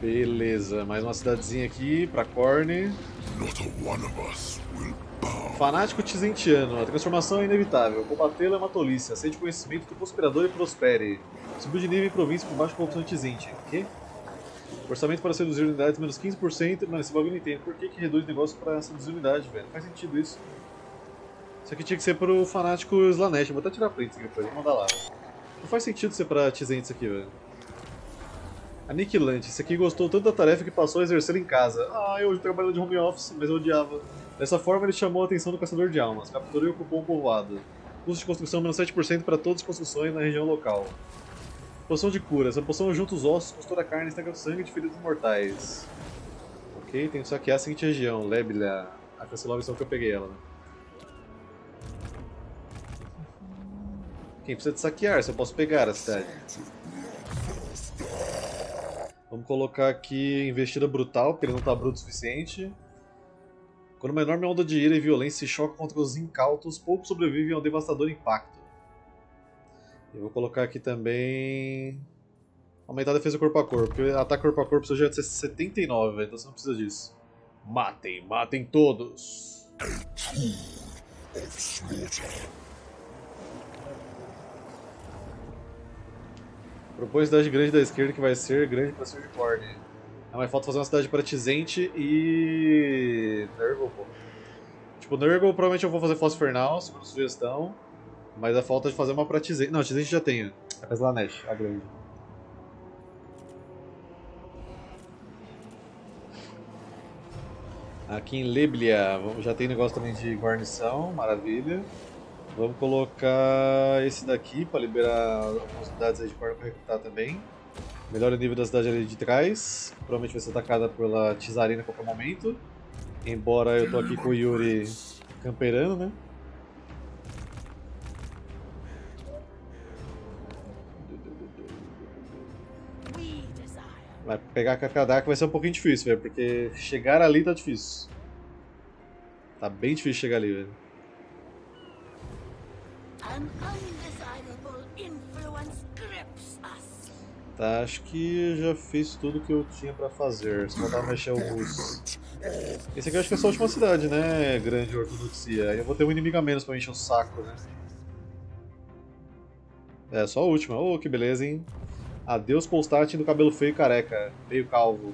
Beleza, mais uma cidadezinha aqui pra Corne. Fanático Tizentiano. A transformação é inevitável. Combatê-la é uma tolice. Aceite o conhecimento do conspirador e prospere. Subiu de nível em província por baixo corrupção Tizente. Que? Orçamento para seduzir unidades menos 15%. Mano, esse bagulho não entendo. Por que, que reduz negócio para seduzir unidade, velho? Não faz sentido isso. Isso aqui tinha que ser pro fanático Slanesh. Vou até tirar print aqui depois, vou mandar lá. Não faz sentido ser pra Tizente isso aqui, velho. Aniquilante. Esse aqui gostou tanto da tarefa que passou a exercê-la em casa. Ah, eu trabalhando de home office, mas eu odiava. Dessa forma, ele chamou a atenção do caçador de almas. Capturou e ocupou um povoado. Custo de construção menos 7% para todas as construções na região local. Poção de cura. Essa poção junta os ossos, costura a carne, estraga o sangue de feridos mortais. Ok, tem que saquear a seguinte região. Leblia. A cancelou a missão que eu peguei ela, né? Quem precisa de saquear, se eu posso pegar a cidade. Vamos colocar aqui investida brutal, porque ele não está bruto o suficiente. Quando uma enorme onda de ira e violência se choca contra os incautos, poucos sobrevivem ao devastador impacto. Eu vou colocar aqui também... Aumentar a defesa corpo a corpo, porque ataque corpo a corpo você já é 79, véio, então você não precisa disso. Matem, matem todos! Propõe cidade grande da esquerda que vai ser grande ser unicórnio. Não, mas falta fazer uma cidade para Tizente e. Nurgle, pô. Tipo, Nurgle provavelmente eu vou fazer Fosfernal, segundo sugestão. Mas a falta de fazer uma pra Tizente. Não, Tizente já tenho. É pra Slanesh, a grande. Aqui em Leblia já tem negócio também de guarnição, maravilha. Vamos colocar esse daqui para liberar algumas unidades aí de para recrutar também. Melhora o nível da cidade ali de trás. Provavelmente vai ser atacada pela Tizarina a qualquer momento. Embora eu tô aqui com o Yuri camperando, né? Vai pegar a Kakadaka vai ser um pouquinho difícil, velho, porque chegar ali tá difícil. Tá bem difícil chegar ali, velho. Tá, acho que já fiz tudo que eu tinha pra fazer. Só faltava mexer alguns. Esse aqui eu acho que é a última cidade, né? Grande ortodoxia. Aí eu vou ter um inimigo a menos pra encher o saco, né? É, só a última. Oh, que beleza, hein? Adeus Colstat do cabelo feio e careca. Meio calvo.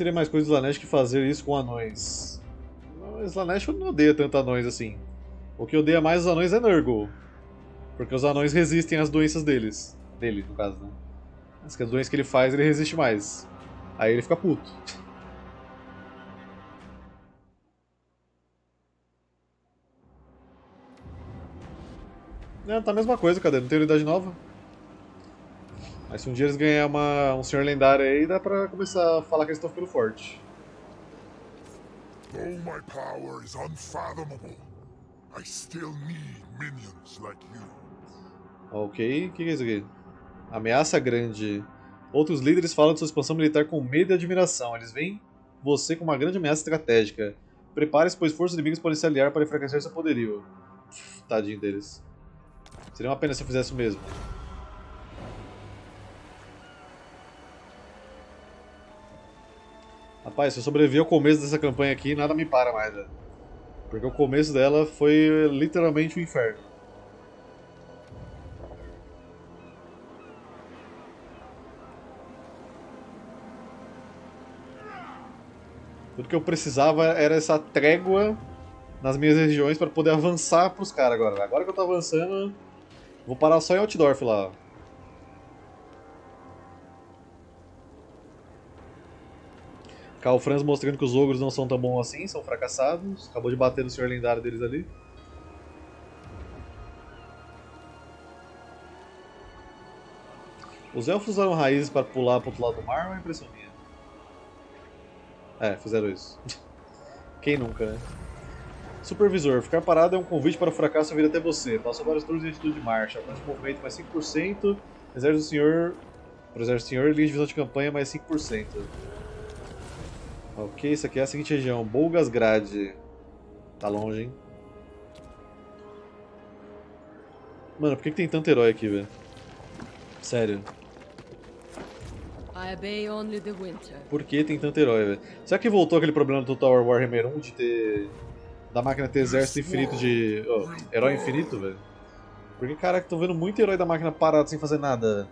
Seria mais coisa do Slanesh que fazer isso com anões? O Slanesh não odeia tanto anões assim. O que odeia mais os anões é Nurgle. Porque os anões resistem às doenças deles. Dele, no caso, né? As doenças que ele faz, ele resiste mais. Aí ele fica puto. É, tá a mesma coisa, cadê? Não tem unidade nova? Mas se um dia eles ganharem uma, um senhor lendário aí, dá pra começar a falar que eles estão ficando fortes. Though my power is unfathomable, I still need minions like you. Ok, o que, que é isso aqui? Ameaça grande. Outros líderes falam de sua expansão militar com medo e admiração. Eles veem você como uma grande ameaça estratégica. Prepare-se, pois forças inimigas podem se aliar para enfraquecer seu poderio. Tadinho deles. Seria uma pena se eu fizesse o mesmo. Rapaz, se eu sobreviver ao começo dessa campanha aqui, nada me para mais, velho. Porque o começo dela foi literalmente um inferno. Tudo que eu precisava era essa trégua nas minhas regiões para poder avançar pros caras agora. Agora que eu tô avançando, vou parar só em Outdorf lá. Carl Franz mostrando que os ogros não são tão bons assim, são fracassados. Acabou de bater no senhor lendário deles ali. Os elfos usaram raízes para pular para o outro lado do mar é impressão minha? É, fizeram isso. Quem nunca, né? Supervisor, ficar parado é um convite para o fracasso vir até você. Passa vários turnos de atitude de marcha. Alcance de movimento mais 5%. Exército do senhor. Pro exército do senhor, linha de visão de campanha mais 5%. Ok, isso aqui é a seguinte região, Bolgasgrad. Tá longe, hein? Mano, por que, que tem tanto herói aqui, velho? Sério. I obey only the winter. Por que tem tanto herói, velho? Será que voltou aquele problema do Total Warhammer 1 de ter. da máquina ter exército infinito de. oh, herói infinito, velho? Porque, caraca, tô vendo muito herói da máquina parado sem fazer nada.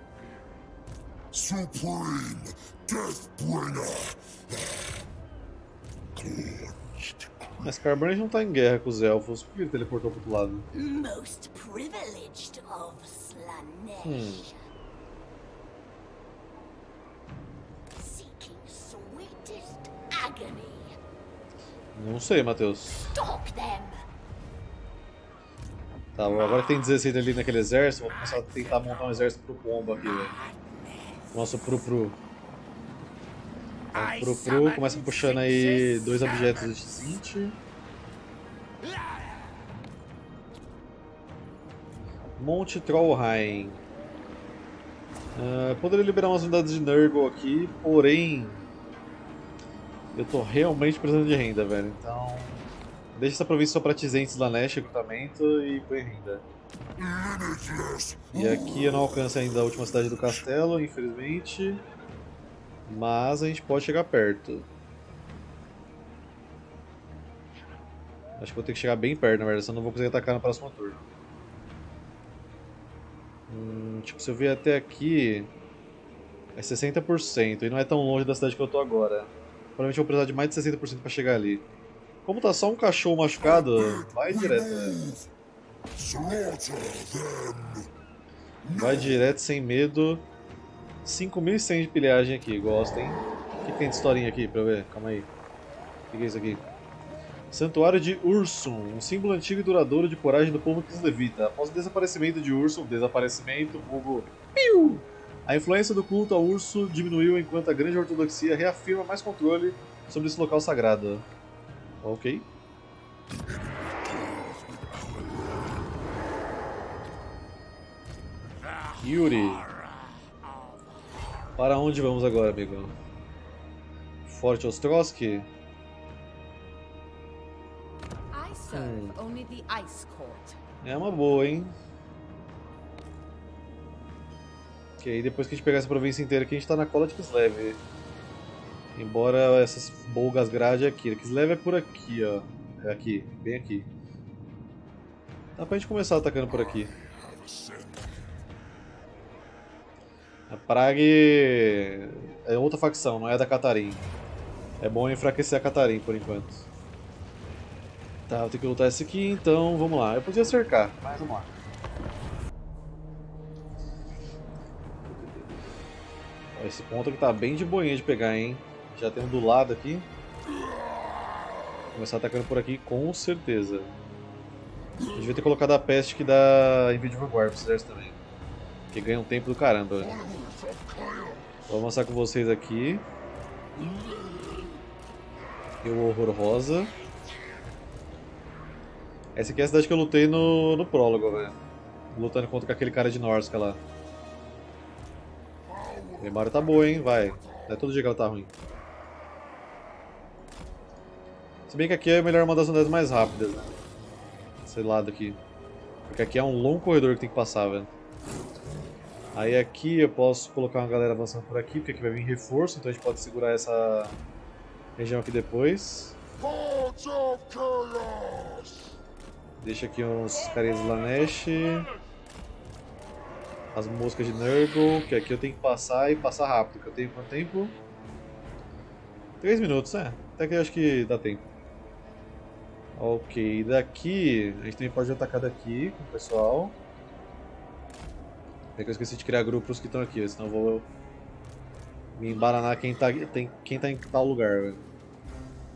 Supreme Deathbringer. Mas Carbrange não tá em guerra com os elfos. Por que ele teleportou pro outro lado? Most privileged of Slanesh. Hmm. Seeking sweetest agony. Não sei, Matheus. Stalk them. Tá, agora que tem 16 ali naquele exército, vou começar a tentar montar um exército pro pombo aqui, velho. Nosso pro pro. Pro começa puxando aí dois objetos de 20. Monte Trollheim. Ah, poderia liberar umas unidades de Nurgle aqui, porém. Eu tô realmente precisando de renda, velho. Então. Deixa essa província só pra Tizentes Lanesh, equipamento e põe renda. E aqui eu não alcanço ainda a última cidade do castelo, infelizmente. Mas a gente pode chegar perto. Acho que vou ter que chegar bem perto, na verdade, senão não vou conseguir atacar no próximo turno. Hum, tipo, se eu vier até aqui, é 60%, e não é tão longe da cidade que eu tô agora. Provavelmente eu vou precisar de mais de 60% pra chegar ali. Como tá só um cachorro machucado, vai direto. Vai direto, sem medo. 5.100 de pilhagem aqui, gosto, hein? O que tem de historinha aqui pra ver? Calma aí. O que é isso aqui? Santuário de Ursum, um símbolo antigo e duradouro de coragem do povo Kislevita. Após o desaparecimento de Ursum, desaparecimento, vulgo Piu! A influência do culto ao urso diminuiu enquanto a grande ortodoxia reafirma mais controle sobre esse local sagrado. Ok. Yuri. Para onde vamos agora, amigo? Forte Ostrowski? I serve only the Ice Court. É uma boa, hein? Ok, depois que a gente pegar essa província inteira aqui, a gente tá na cola de Kislev. Embora essas bolgas grade aqui. Kislev é por aqui, ó. É aqui, bem aqui. Dá pra gente começar atacando por aqui. A Prague é outra facção, não é da Catarim. É bom enfraquecer a Catarim por enquanto. Tá, eu tenho que lutar esse aqui, então vamos lá. Eu podia cercar, mas vamos lá. Esse ponto aqui tá bem de boinha de pegar, hein? Já tem um do lado aqui. Vou começar atacando por aqui com certeza. Eu devia ter colocado a peste que dá Invisible Guard pro exército Que ganha um tempo do caramba. Vou avançar com vocês aqui. O horror rosa. Essa aqui é a cidade que eu lutei no, no prólogo, velho. Lutando contra aquele cara de Norska lá. A memória tá boa, hein? Vai. Não é todo dia que ela tá ruim. Se bem que aqui é melhor uma das unidades mais rápidas, né? Esse lado aqui. Porque aqui é um longo corredor que tem que passar, velho. Aí aqui eu posso colocar uma galera avançando por aqui, porque aqui vai vir reforço, então a gente pode segurar essa região aqui depois. Deixa aqui uns carinhas de Lanesh. As moscas de Nurgle, que aqui eu tenho que passar e passar rápido, que eu tenho quanto tempo? 3 minutos, é. Até que eu acho que dá tempo. Ok, daqui a gente também pode atacar daqui com o pessoal. É que eu esqueci de criar grupos que estão aqui, senão eu vou me embaranar quem tá, tem, quem tá em tal lugar, velho.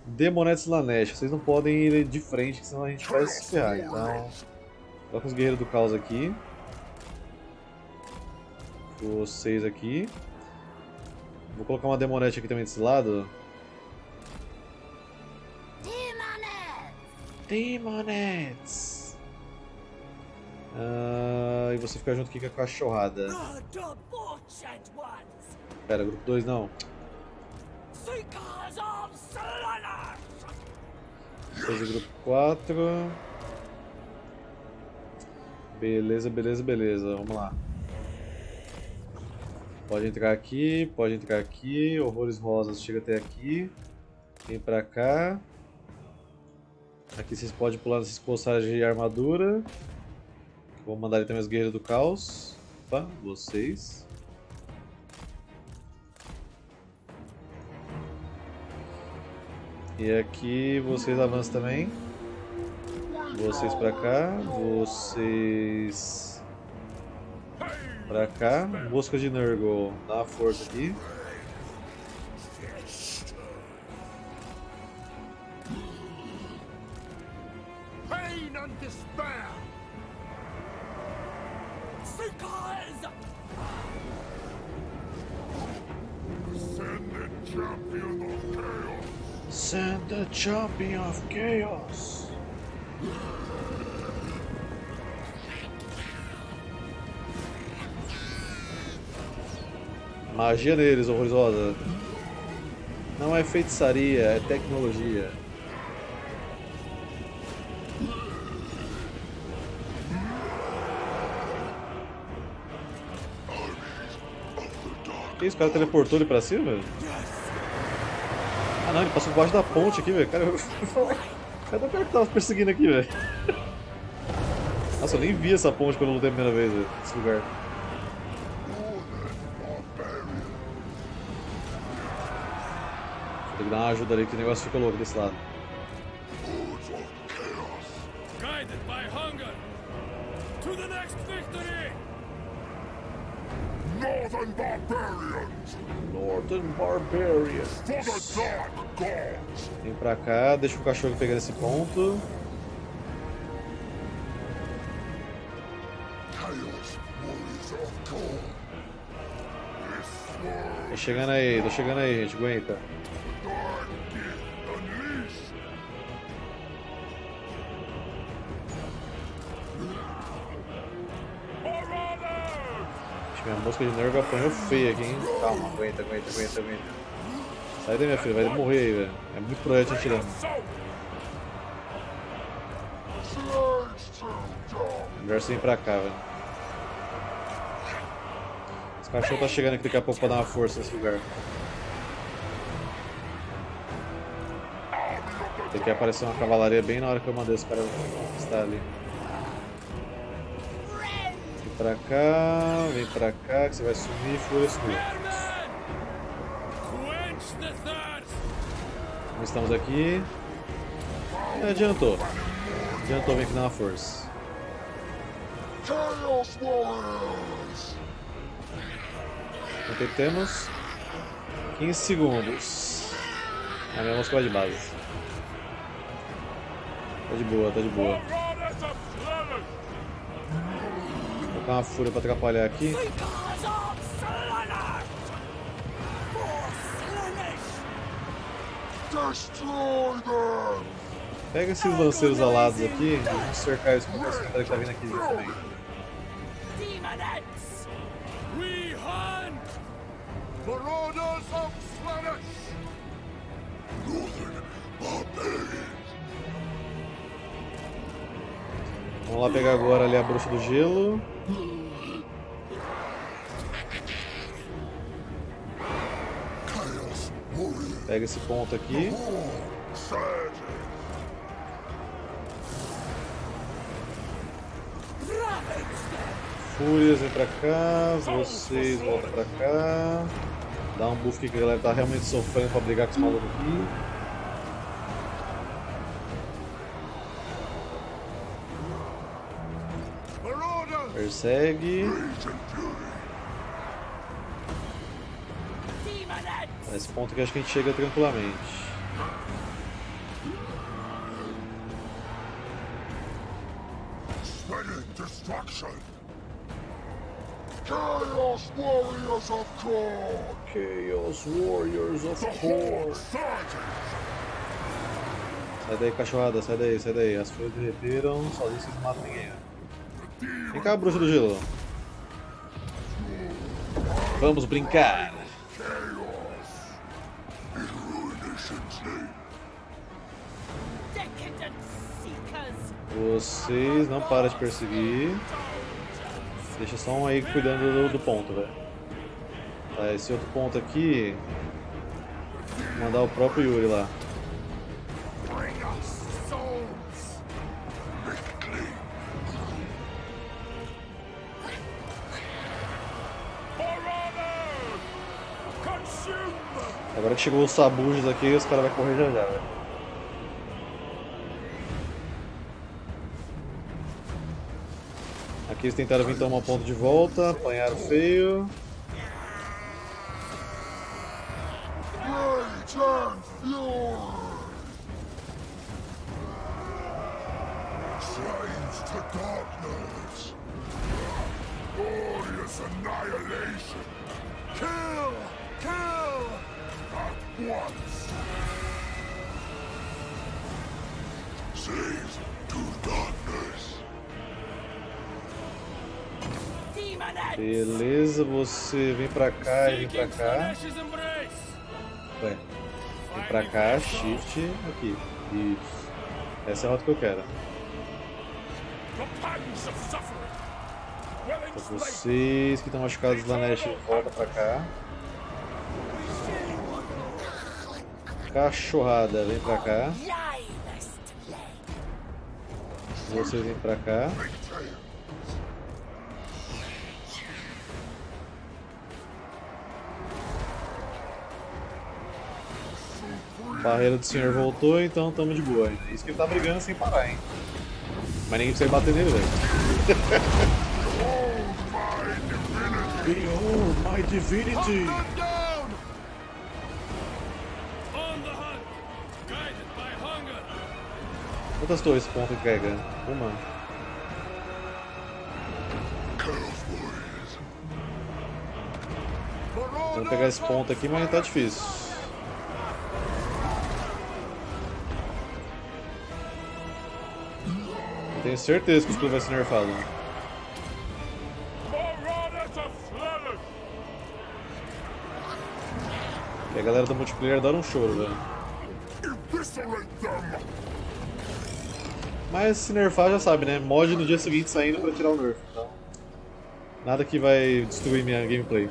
Demonetes Lanesh, vocês não podem ir de frente, senão a gente vai se ferrar. Então, coloca os guerreiros do caos aqui. Vocês aqui. Vou colocar uma demonete aqui também desse lado. Demonettes. Demonettes! Ah, e você ficar junto aqui com a cachorrada. Ones. Pera, grupo 2 não. Fazer grupo 4. Beleza, beleza, beleza. Vamos lá. Pode entrar aqui, pode entrar aqui. Horrores rosas chega até aqui. Vem pra cá. Aqui vocês podem pular nessas poçagens de armadura. Vou mandar ali também os guerreiros do caos. Opa, vocês. E aqui vocês avançam também. Vocês pra cá. Vocês. Pra cá. Busca de Nurgle. Dá uma força aqui. Champion of chaos. Magia neles, horrorizosa. Não é feitiçaria, é tecnologia. Que isso, o cara teleportou ele pra cima? Ah não, ele passou por baixo da ponte aqui, velho. Cara, eu... Cadê o cara que tava perseguindo aqui, velho? Nossa, eu nem vi essa ponte quando eu lutei a primeira vez, velho, nesse lugar. Vou ter que dar uma ajuda ali que o negócio fica louco desse lado. Guided by hunger. To the next victory! Northern barbarians! Dark gods! Vem pra cá, deixa o cachorro pegar esse ponto. Tô chegando aí, tô chegando aí, gente, aguenta. De nervo apanhou feio aqui, hein? Calma, aguenta, aguenta, aguenta, aguenta. Sai daí, minha filha, vai morrer aí, velho. É muito projétil atirando. Melhor você vir pra cá, velho. Esse cachorro tá chegando aqui daqui a pouco pra dar uma força nesse lugar. Tem que aparecer uma cavalaria bem na hora que eu mandei os caras conquistar ali. Pra cá, vem pra cá, que você vai thirst! Como estamos aqui? É, adiantou. Adiantou, vem aqui dar uma força. Quanto temos? 15 segundos. A minha música vai de base. Tá de boa, tá de boa. Colocar uma fúria pra atrapalhar aqui. Pega esses lanceiros alados aqui vamos cercar eles com cara que tá vindo aqui também. Vamos lá pegar agora ali a bruxa do gelo. Pega esse ponto aqui. Fúrias, vem pra cá. Vocês voltam pra cá. Dá um buff que a galera tá realmente sofrendo pra brigar com os malucos aqui. Persegue. Demonettes! Nesse ponto aqui acho que a gente chega tranquilamente. Chaos warriors of God! Chaos Warriors of Sergeant! Sai daí, cachorrada, sai daí, sai daí. As folhas derreteram, sozinho vocês não matam ninguém. ó. Vem cá, bruxa do gelo. Vamos brincar. Vocês não param de perseguir. Deixa só um aí cuidando do, do ponto, velho. Tá, esse outro ponto aqui. Mandar o próprio Yuri lá. Agora que chegou os sabujos aqui, os caras vão correr já já, velho. Aqui eles tentaram vir tomar ponto de volta, apanharam feio. Vem pra cá. Vem pra cá, shift, aqui. Isso. Essa é a rota que eu quero. Então vocês que estão machucados lá Nash, volta pra cá. Cachorrada, vem pra cá. Vocês vêm pra cá. Barreira do senhor voltou, então tamo de boa. É isso que ele tá brigando sem parar, hein? Mas ninguém precisa bater nele, velho. Behold my divinity! Quantas torres ponto carregando? Uma. Vamos pegar esse ponto aqui, mas tá difícil. Tenho certeza que o escudo vai ser nerfado. Slaanesh! E a galera do multiplayer adora um choro, velho. Mas se nerfar já sabe, né? Mod no dia seguinte saindo pra tirar o nerf. Então, nada que vai destruir minha gameplay.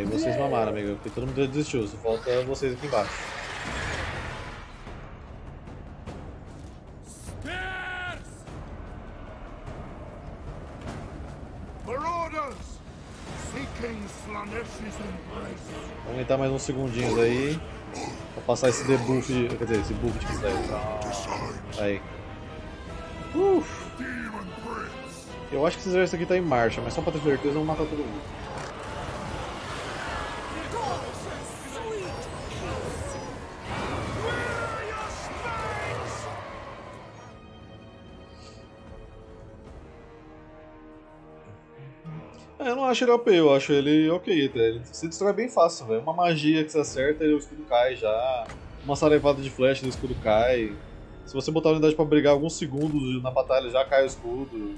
Aí vocês mamaram, amigo, porque todo mundo já desistiu. Só falta vocês aqui embaixo. Vamos aumentar mais uns segundinhos aí. Pra passar esse debuff de. Quer dizer, esse buff de. Designs. Aí. Uf. Eu acho que esse exército aqui tá em marcha, mas só pra ter certeza vamos matar todo mundo. Acho ele OP, eu acho ele ok até. Ele se destrói bem fácil, velho. Uma magia que você acerta e o escudo cai já. Uma sarevada de flash e o escudo cai. Se você botar a unidade pra brigar alguns segundos na batalha, já cai o escudo.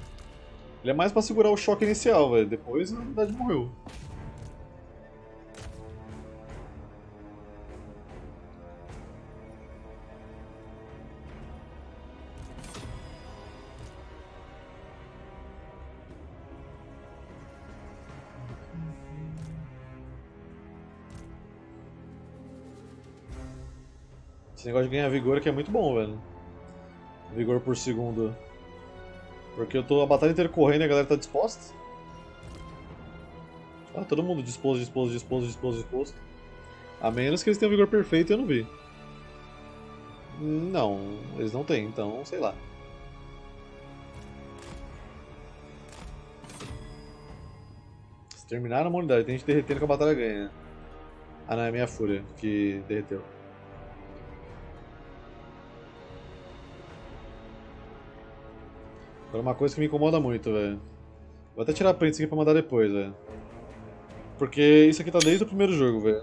Ele é mais pra segurar o choque inicial, velho. Depois a unidade morreu. Esse negócio de ganhar vigor aqui é muito bom, velho. Vigor por segundo. Porque eu tô a batalha inteira correndo e a galera tá disposta. Ah, todo mundo disposto, disposto, disposto, disposto, disposto. A menos que eles tenham vigor perfeito e eu não vi. Não, eles não têm, então sei lá. Terminaram uma unidade, tem gente derretendo que a batalha ganha. Ah não, é minha fúria que derreteu. Agora uma coisa que me incomoda muito, velho. Vou até tirar print isso aqui pra mandar depois, velho. Porque isso aqui tá desde o primeiro jogo, velho.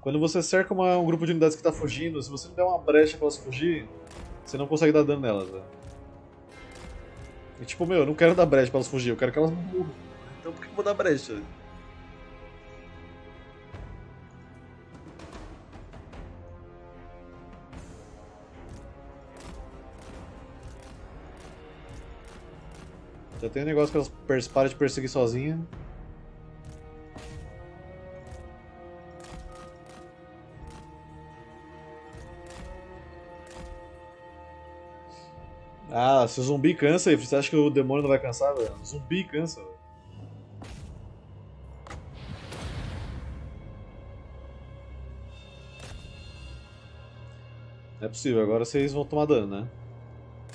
Quando você cerca uma- um grupo de unidades que tá fugindo, se você não der uma brecha pra elas fugir, você não consegue dar dano nelas, velho. E tipo, meu, eu não quero dar brecha pra elas fugir, eu quero que elas morram. Então por que eu vou dar brecha? Já tem um negócio que elas param de perseguir sozinha. Ah, se o zumbi cansa, você acha que o demônio não vai cansar, velho? O zumbi cansa. Não é possível, agora vocês vão tomar dano, né?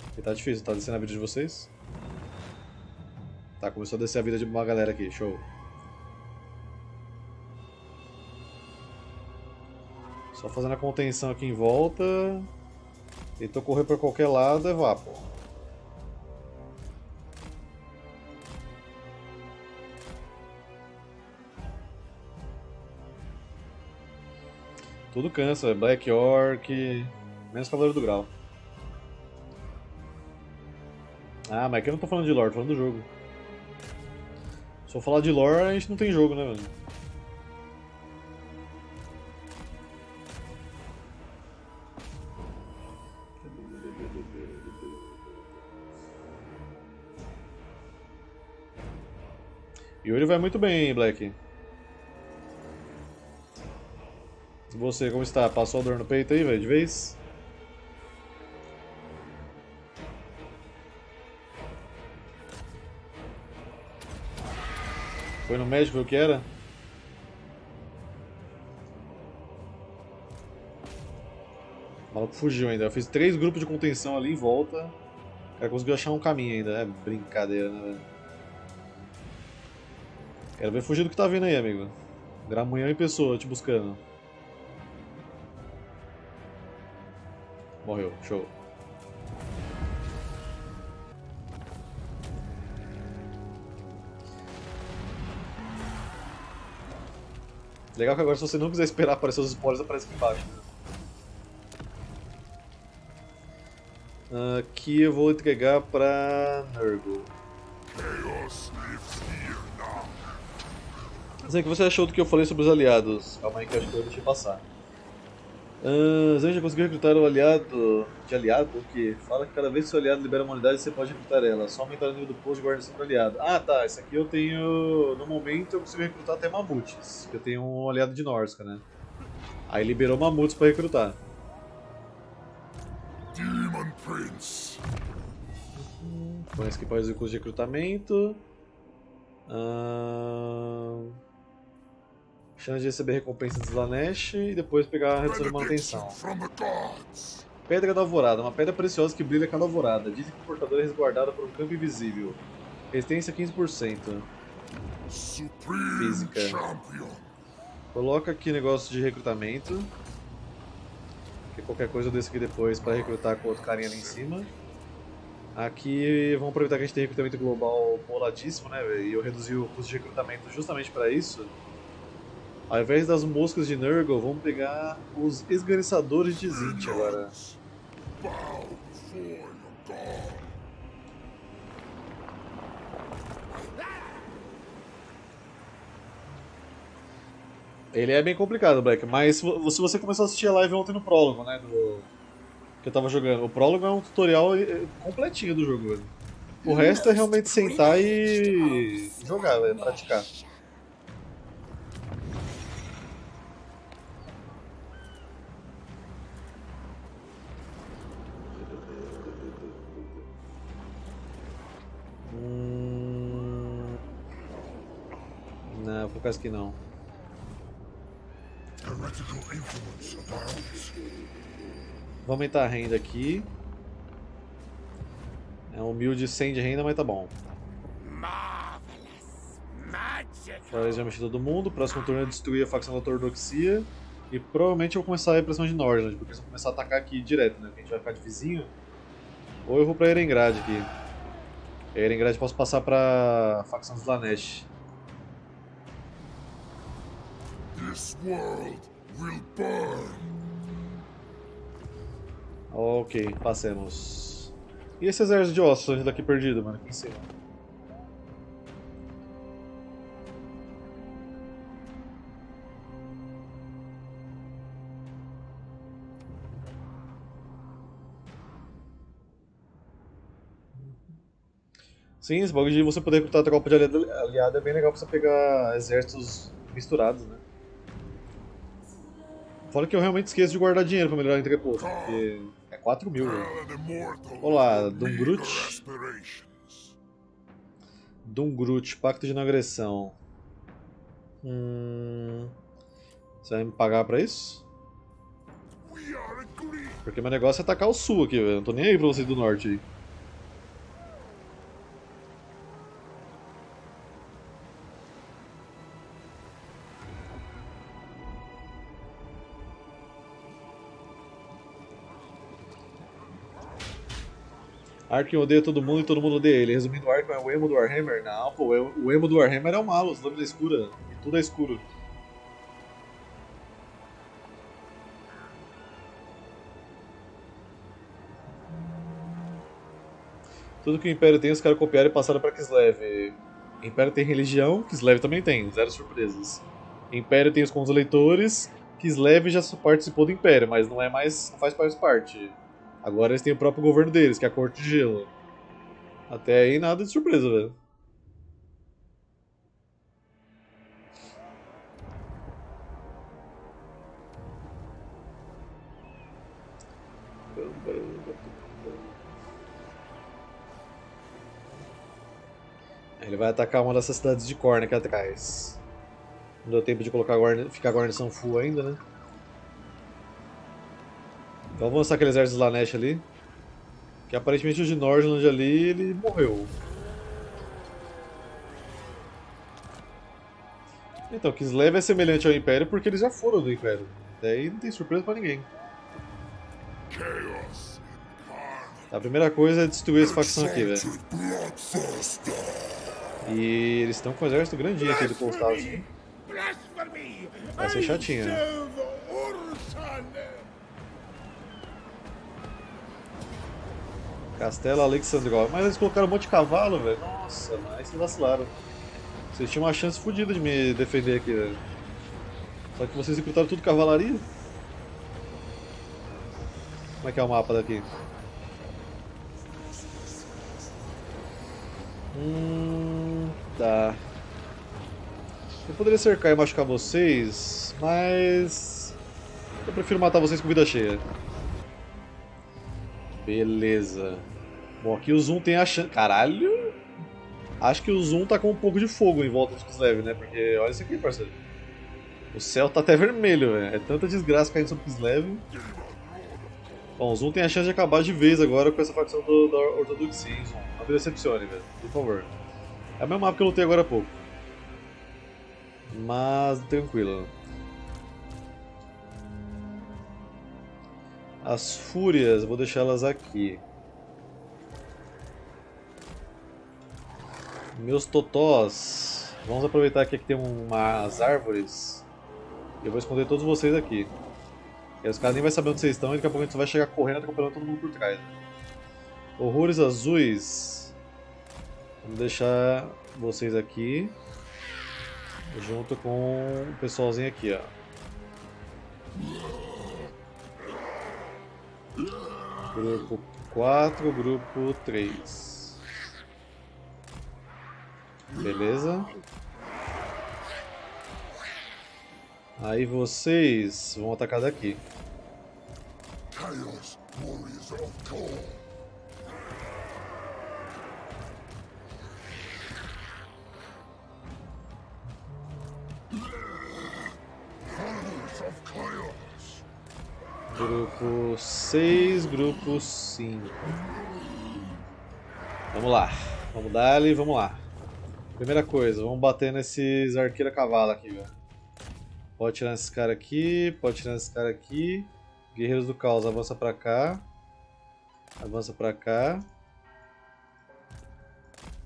Porque tá difícil, tá descendo a vida de vocês? Tá, começou a descer a vida de uma galera aqui, show. Só fazendo a contenção aqui em volta. Tentou correr pra qualquer lado, é vapo. Tudo cansa, Black Orc, menos Cavaleiro do Grau. Ah, mas aqui eu não tô falando de lore, tô falando do jogo. Se eu falar de lore, a gente não tem jogo, né, velho? Yuri vai muito bem, Black. E você, como está? Passou a dor no peito aí, velho, de vez? Foi no médico o que era? O maluco fugiu ainda. Eu fiz três grupos de contenção ali em volta. O cara conseguiu achar um caminho ainda. É brincadeira, né? Quero ver fugir do que tá vindo aí, amigo. Gramunhão em pessoa te buscando. Morreu, show. Legal que agora se você não quiser esperar aparecer os spoilers, aparece aqui embaixo. Aqui eu vou entregar pra Nurgle. Zé, o que você achou do que eu falei sobre os aliados? Calma aí que eu acho que eu deixei passar. Uh, já conseguiu recrutar o aliado de aliado que fala que cada vez que seu aliado libera uma unidade você pode recrutar ela, só aumentar o nível do posto de guarnição do aliado. Ah tá, esse aqui eu tenho. No momento eu consigo recrutar até mamutes, que eu tenho um aliado de Norska, né? Aí liberou mamutes pra recrutar. Demon Prince. Com esse aqui fazer o custo de recrutamento. Ahn, Chance de receber recompensa de Slanesh e depois pegar a redução de manutenção. Pedra da Alvorada, uma pedra preciosa que brilha cada alvorada. Dizem que o portador é resguardado por um campo invisível. Resistência 15%. Supreme Física. Coloca aqui negócio de recrutamento. Que qualquer coisa eu desço aqui depois para recrutar com outro carinha ali em cima. Aqui vamos aproveitar que a gente tem recrutamento global boladíssimo, né? E eu reduzi o custo de recrutamento justamente para isso. Ao invés das moscas de Nurgle, vamos pegar os esganiçadores de Zint agora. Ele é bem complicado, Black, mas se vo- se você começou a assistir a live ontem no prólogo, né, do... que eu tava jogando, o prólogo é um tutorial eh, completinho do jogo. O resto é realmente sentar e jogar, praticar. Não, por causa que não. Vou aumentar a renda aqui. É um humilde 100 de renda, mas tá bom. De todo mundo. Próximo turno é destruir a facção da Ortodoxia. E provavelmente eu vou começar a repressão de Nordland, porque se eu começar a atacar aqui direto, né? Que a gente vai ficar de vizinho. Ou eu vou pra Erengrad aqui. Erengrad posso passar pra facção dos Lanesh. This world will burn. Ok, passemos. E esse exército de ossos ainda aqui perdido, mano, aqui em cima? Sim, esse bagulho de você poder recrutar tropa de aliado é bem legal pra você pegar exércitos misturados, né? Fora que eu realmente esqueço de guardar dinheiro pra melhorar o entreposto, porque é 4 mil, immortal Olá, aspirations. Dungrut, pacto de não agressão. Hum... Você vai me pagar pra isso? Porque meu negócio é atacar o sul aqui, velho. Não tô nem aí pra vocês do norte aí. Arkin odeia todo mundo e todo mundo odeia ele. Resumindo, o Arkin é o emo do Warhammer? Não, pô, o emo- do Warhammer é o malo, os lâminas escura. E tudo é escuro. Tudo que o Império tem, os caras copiaram e passaram pra Kislev. Império tem religião, Kislev também tem, zero surpresas. Império tem os contos eleitores, Kislev já participou do Império, mas não é mais. faz mais parte. Agora eles têm o próprio governo deles, que é a Corte de Gelo. Até aí nada de surpresa, velho. Ele vai atacar uma dessas cidades de Corne aqui atrás. Não deu tempo de colocar guarni ficar guarnição full ainda, né? Então vamos lançar aquele exército Slanesh ali. Que aparentemente o de Nordland ali, ele morreu. Então, Kislev é semelhante ao Império porque eles já foram do Império. Daí não tem surpresa pra ninguém. Incarnate. A primeira coisa é destruir essa facção aqui, velho. E eles estão com um exército grandinho aqui do. Blasphemy! Vai ser chatinho, né? Castelo Alexandrov. Mas eles colocaram um monte de cavalo, velho. Nossa, mas vocês vacilaram. Vocês tinham uma chance fodida de me defender aqui, velho. Só que vocês recrutaram tudo cavalaria? Como é que é o mapa daqui? Hum. Tá. Eu poderia cercar e machucar vocês, mas. Eu prefiro matar vocês com vida cheia. Beleza. Bom, aqui o Zoom tem a chance. Caralho! Acho que o Zoom tá com um pouco de fogo em volta de Kislev, né? Porque olha isso aqui, parceiro. O céu tá até vermelho, velho. É tanta desgraça caindo sobre Kislev. Bom, o Zoom tem a chance de acabar de vez agora com essa facção do, da Ortodoxia, hein, Zoom? Não me decepcione, velho. Por favor. É o mesmo mapa que eu lutei agora há pouco. Mas tranquilo. As fúrias, vou deixar elas aqui. Meus totós. Vamos aproveitar aqui que tem umas árvores. Eu vou esconder todos vocês aqui. E os caras nem vão saber onde vocês estão e daqui a pouco a gente vai chegar correndo atropelando todo mundo por trás. Horrores azuis. Vamos deixar vocês aqui. Junto com o pessoalzinho aqui, ó. Grupo 4, grupo 3. Beleza? Aí vocês vão atacar daqui. Chaos warriors of Kor. Grupo 6, grupo 5. Vamos lá. Vamos dar ali, vamos lá. Primeira coisa, vamos bater nesses arqueiros a cavalo aqui, velho. Pode tirar esse cara aqui, pode tirar esse cara aqui. Guerreiros do caos, avança pra cá. Avança pra cá.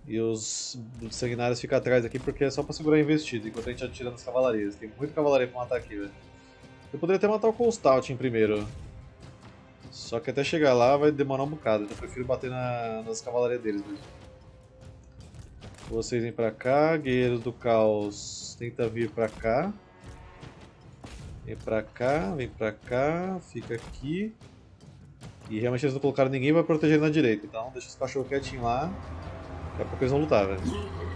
E os sanguinários ficam atrás aqui porque é só pra segurar a investida, enquanto a gente atira nas cavalarias. Tem muita cavalaria pra matar aqui, velho. Eu poderia até matar o Constaltin primeiro. Só que até chegar lá vai demorar um bocado, então eu prefiro bater na, nas cavalarias deles mesmo. Vocês vêm pra cá, guerreiros do caos tenta vir pra cá. Vem pra cá, vem pra cá, fica aqui. E realmente eles não colocaram ninguém pra proteger na direita, então deixa os cachorros quietinhos lá. Daqui a pouco eles vão lutar, velho.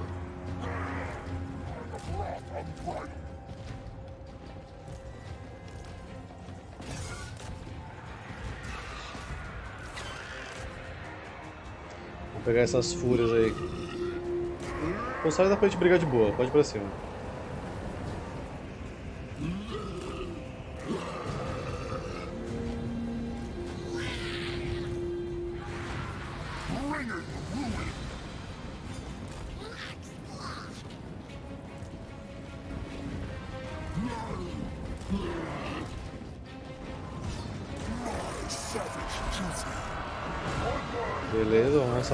Pegar essas fúrias aí. O dá pra gente brigar de boa, pode ir pra cima.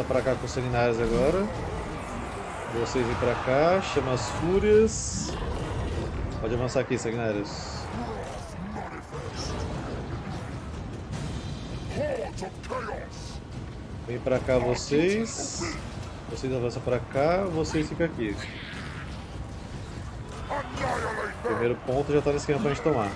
Pra cá com os sanguinários agora. Vocês vêm pra cá, chama as fúrias. Pode avançar aqui, sanguinários. Vem pra cá vocês. Vocês avançam pra cá, vocês ficam aqui. Primeiro ponto já tá no esquema pra gente tomar.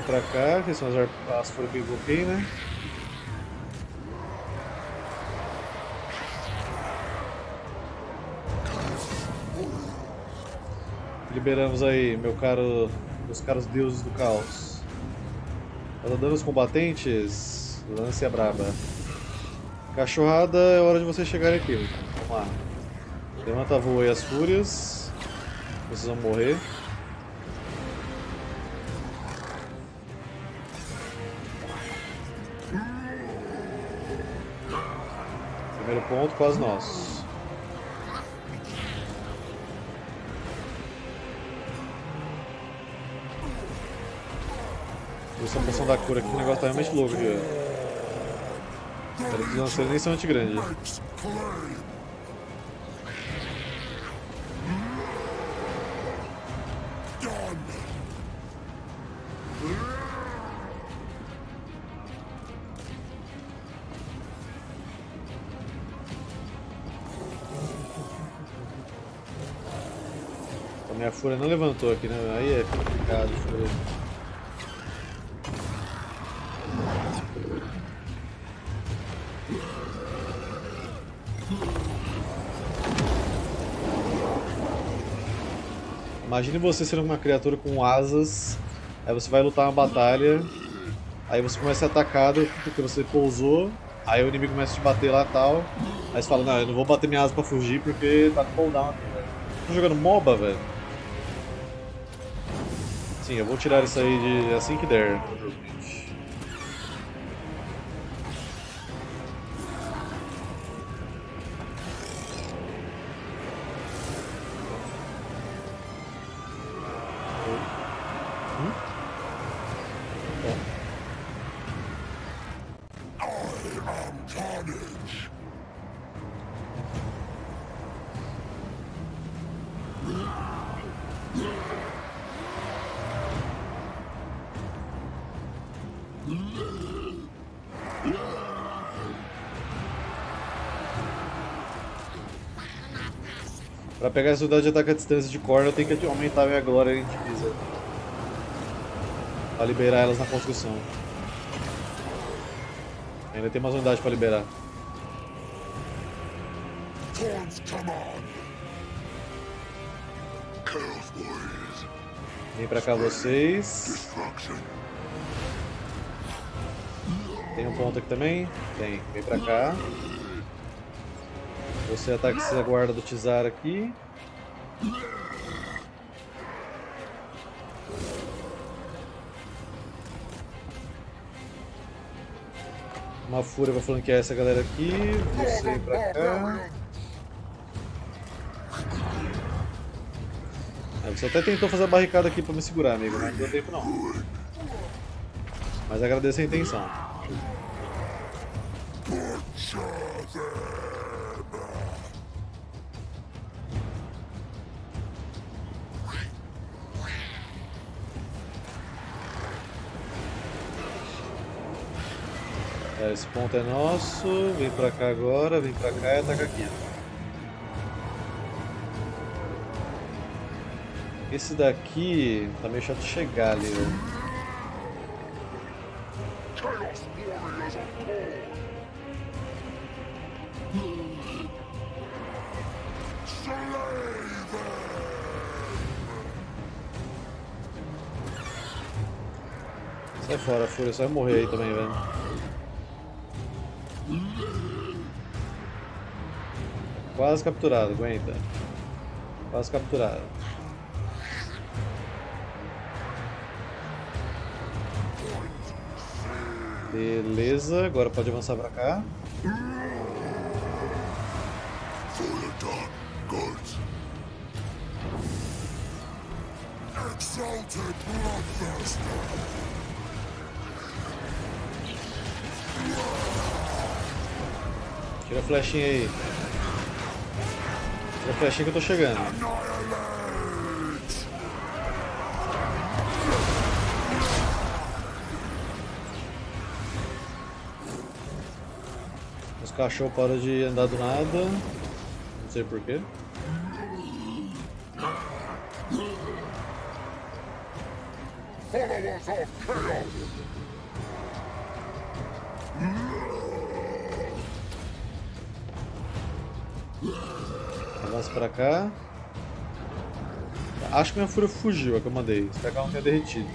Vêm pra cá, que são as, as bloqueiam, né? Liberamos aí, meu caro, meus caros deuses do caos. Para danos combatentes, lance a braba. Cachorrada, é hora de vocês chegarem aqui. Vamos lá. Levanta voo aí as fúrias. Vocês vão morrer. Primeiro ponto, quase nosso. Essa poção da cura aqui, o negócio tá realmente louco aqui, não sei nem semente grande. Imagine você sendo uma criatura com asas, aí você vai lutar uma batalha, aí você começa a ser atacado porque você pousou, aí o inimigo começa a te bater lá e tal, aí você fala, não, eu não vou bater minha asa pra fugir porque tá no cooldown aqui, velho. Tô jogando MOBA, velho? Sim, eu vou tirar isso aí de assim que der. Pra pegar essa unidade de ataque à distância de corda, eu tenho que aumentar a minha glória em divisa. Pra liberar elas na construção. Ainda tem umas unidades pra liberar. Thorn's command. Chaos Warriors. Vem pra cá vocês. Destruction. Tem um ponto aqui também? Tem. Vem pra cá. Você ataca essa guarda do Tizar aqui. Uma fúria pra flanquear essa galera aqui. Você pra cá. É, você até tentou fazer a barricada aqui pra me segurar, amigo, não deu tempo não. Mas agradeço a intenção. Esse ponto é nosso, vem pra cá agora, vem pra cá e ataca aqui. Esse daqui tá meio chato de chegar ali! Slay Sai fora, Fúria, você vai morrer aí também, velho. Quase capturado, aguenta. Quase capturado. Beleza, agora pode avançar pra cá. Tira a flechinha aí. A flechinha que eu tô chegando. Os cachorros param de andar do nada. Não sei porquê. Followers of Chaos! Pra cá. Acho que minha fúria fugiu, a que eu mandei. Que ela não tenha derretido.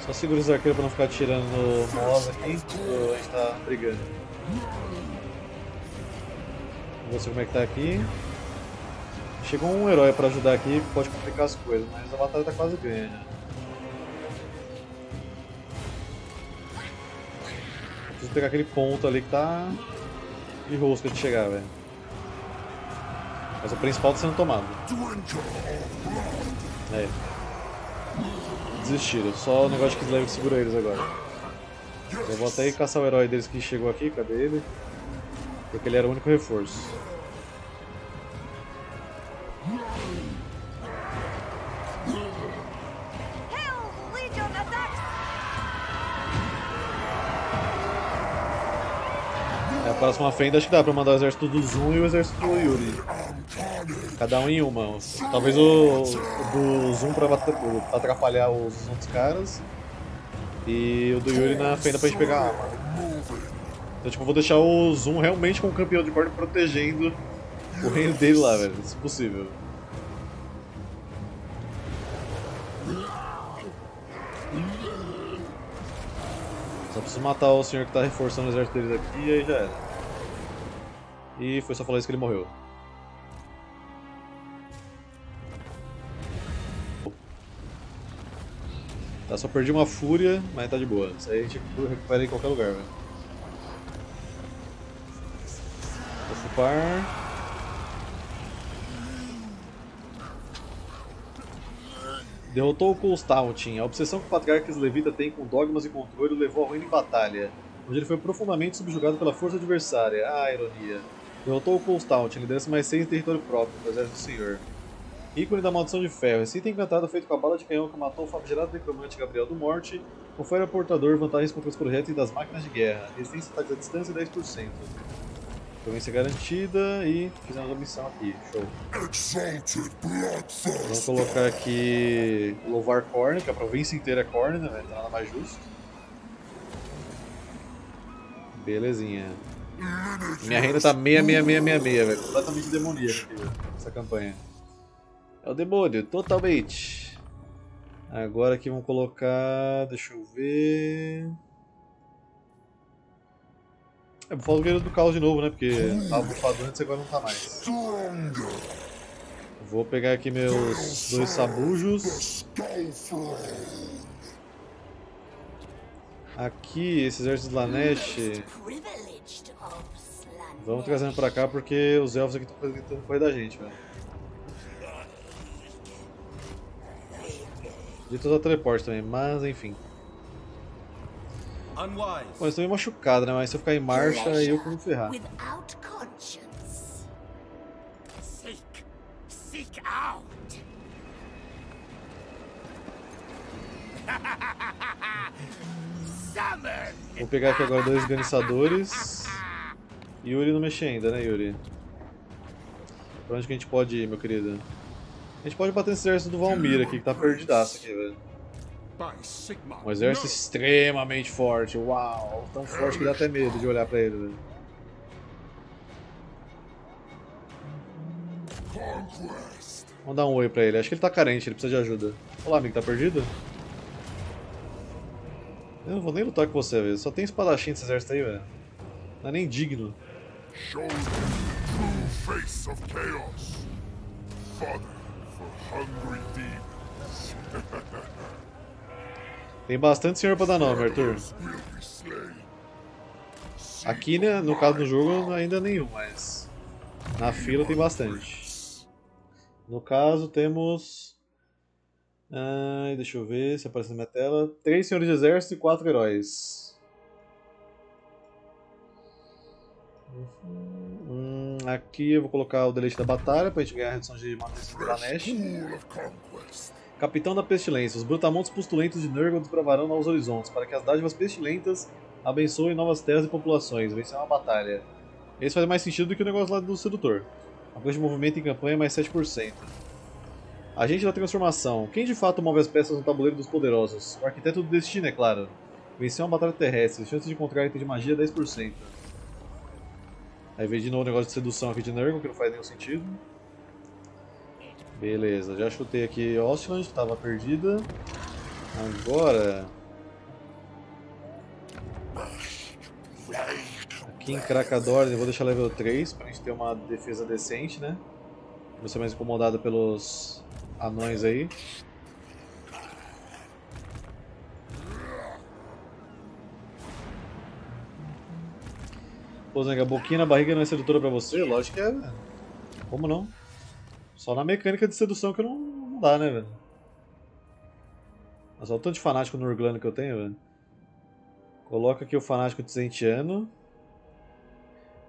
Só segura os arqueiros pra não ficar atirando no Moz aqui a gente tá brigando. Vamos ver como é que tá aqui. Chegou um herói pra ajudar aqui, pode complicar as coisas, mas a batalha tá quase ganha. Preciso pegar aquele ponto ali que tá de rosca de chegar, velho. Mas o principal tá sendo tomado. É. Desistiram, só o negócio de Kislev que segura eles agora. Eu vou até caçar o herói deles que chegou aqui, cadê ele? Porque ele era o único reforço. Próxima fenda acho que dá pra mandar o exército do Zoom e o exército do Yuri. Cada um em uma. Talvez o, o do Zoom pra, atrapalhar os outros caras. E o do Yuri na fenda pra gente pegar a arma. Então tipo, eu vou deixar o Zoom realmente como campeão de corda protegendo o reino dele lá, velho. Se possível. Só preciso matar o senhor que tá reforçando o exército deles aqui e aí já era. E foi só falar isso que ele morreu. Tá, só perdi uma fúria, mas tá de boa. Isso aí a gente recupera em qualquer lugar, velho. Ocupar. Derrotou o Constantine. A obsessão que o patriarca Levita tem com dogmas e controle o levou ao reino em batalha, onde ele foi profundamente subjugado pela força adversária. Ah, ironia. Derrotou o Constantine, liderança mais 6 em território próprio, do exército do senhor. Ícone da Maldição de Ferro. Esse item encantado feito com a bala de canhão que matou o famigerado necromante Gabriel do Morte, confere ao portador vantagens contra os projéteis das máquinas de guerra. Resistência ataques à distância 10%. Província garantida e fizemos a missão aqui. Show. Vamos colocar aqui louvar Corne, que a província inteira é Corne, né? velho? Nada mais justo. Belezinha. Minha renda tá 66666, velho. Completamente demoníaca essa campanha. É o demônio, totalmente. Agora aqui vamos colocar. Deixa eu ver. É, bufar o guerreiro do caos de novo, né? Porque tava bufado antes e agora não tá mais. Vou pegar aqui meus dois sabujos. Aqui, esse exército de Lanesh, Slanesh. Vamos trazendo pra cá porque os elfos aqui estão correr da gente, velho. Podia usar teleporte também, mas enfim. Bom, eles estão meio machucados, né? Mas se eu ficar em marcha, aí eu como ferrar. Vou pegar aqui agora dois organizadores. Yuri não mexer ainda, né, Yuri? Pra onde que a gente pode ir, meu querido? A gente pode bater nesse exército do Valmir aqui, que tá perdidaço aqui, velho. Um exército extremamente forte, uau! Tão forte que dá até medo de olhar pra ele, velho. Vamos dar um oi pra ele. Acho que ele tá carente, ele precisa de ajuda. Olá, amigo, tá perdido? Eu não vou nem lutar com você, velho. Só tem espadachim nesse exército aí, velho. Não é nem digno. Show them the true face of chaos. Fodder for hungry demons. Tem bastante senhor pra dar nome, Arthur. Aqui, né, no caso do jogo, ainda nenhum, mas na fila tem bastante. No caso, temos. Ai, deixa eu ver se aparece na minha tela. Três senhores de exército e quatro heróis. Hum, aqui eu vou colocar o delete da batalha pra gente ganhar a redução de manutenção da Nash. Pool of conquest. Capitão da Pestilência. Os brutamontes pustulentos de Nurgle desbravarão novos horizontes, para que as dádivas pestilentas abençoem novas terras e populações. Vencer uma batalha. Esse faz mais sentido do que o negócio lá do sedutor. A coisa de movimento em campanha é mais 7%. Agente da transformação. Quem de fato move as peças no tabuleiro dos poderosos? O arquiteto do destino, é claro. Vencer uma batalha terrestre. Chances de encontrar item de magia 10%. Aí veio de novo o negócio de sedução aqui de Nurgle, que não faz nenhum sentido. Beleza, já chutei aqui Ostland, que estava perdida. Agora. Aqui em Krakador eu vou deixar level 3 pra gente ter uma defesa decente, né? Não ser mais incomodado pelos anões aí. Pô, Zanga, boquinha na barriga não é sedutora pra você? Lógico que é, velho. Como não? Só na mecânica de sedução que não, não dá, né, velho? Mas olha o tanto de fanático no Urglano que eu tenho, velho. Coloca aqui o fanático Tzentiano.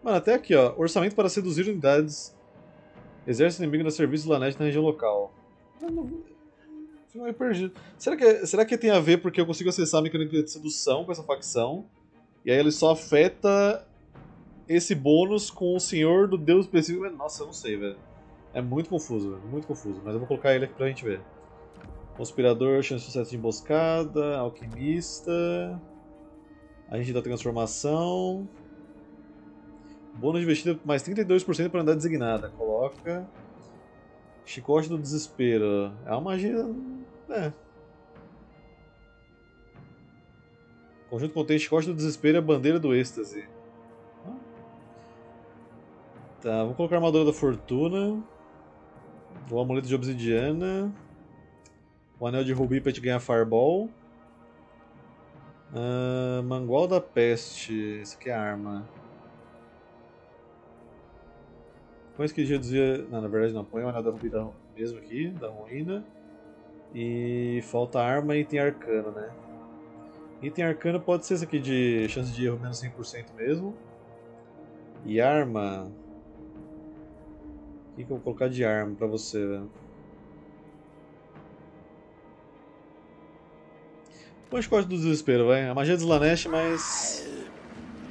Mano, até aqui, ó. Orçamento para seduzir unidades. Exército inimigo no serviço do Lanet na região local. Meio perdido. Será que, será que tem a ver porque eu consigo acessar a mecânica de sedução com essa facção? E aí ele só afeta esse bônus com o senhor do deus específico? Nossa, eu não sei, velho. É muito confuso, velho. Muito confuso. Mas eu vou colocar ele aqui pra gente ver. Conspirador, chance de sucesso de emboscada, alquimista, agente da transformação, bônus de investida mais 32% para andar designada. Coloca. Chicote do desespero. É uma magia. É. Conjunto contém chicote do desespero e a bandeira do êxtase. Tá, vou colocar a armadura da fortuna. O amuleto de obsidiana. O anel de rubi pra gente ganhar fireball. Ah, mangual da peste. Esse aqui é arma. Põe esse que reduzir. Não, na verdade não. Põe o anel da rubi da... mesmo aqui, da ruína. E falta arma e item arcano, né? Item arcano pode ser esse aqui de chance de erro menos 100% mesmo. E arma. O que, que eu vou colocar de arma pra você, velho? Põe chicote do desespero, vai. A magia de Slanesh, mas.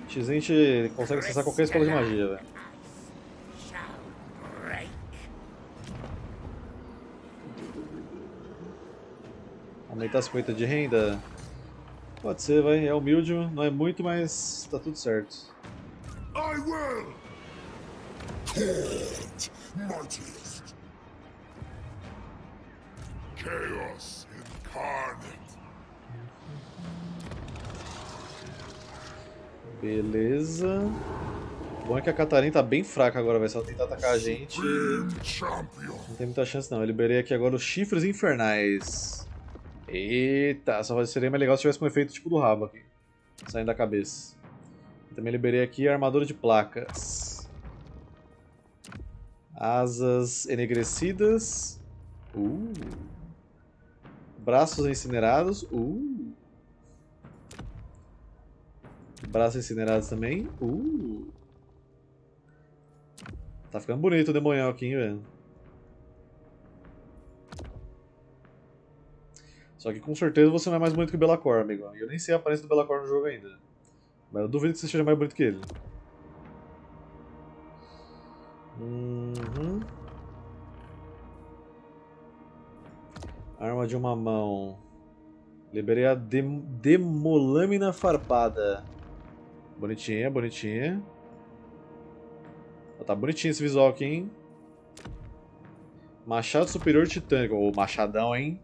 X a gente consegue acessar qualquer escola de magia, velho. Aumentar 50 de renda? Pode ser, vai. É humilde, não é muito, mas tá tudo certo. I will! Mightiest! Chaos incarnate! Beleza. O bom é que a Catarina tá bem fraca agora, vai. Ela tentar atacar a gente, não tem muita chance não. Eu liberei aqui agora os chifres infernais. Eita, só seria mais legal se tivesse um efeito tipo do rabo aqui. Saindo da cabeça. Também liberei aqui a armadura de placas. Asas enegrecidas. Uh. Braços incinerados. Uh. Braços incinerados também. Uh. Tá ficando bonito o demonhão aqui, hein, velho. Só que com certeza você não é mais bonito que o Belacor, amigo. E eu nem sei a aparência do Belacor no jogo ainda. Mas eu duvido que você seja mais bonito que ele. Uhum. Arma de uma mão. Liberei a dem Demolâmina Farpada. Bonitinha, bonitinha. Tá bonitinho esse visual aqui, hein? Machado Superior Titânico. Ô, machadão, hein?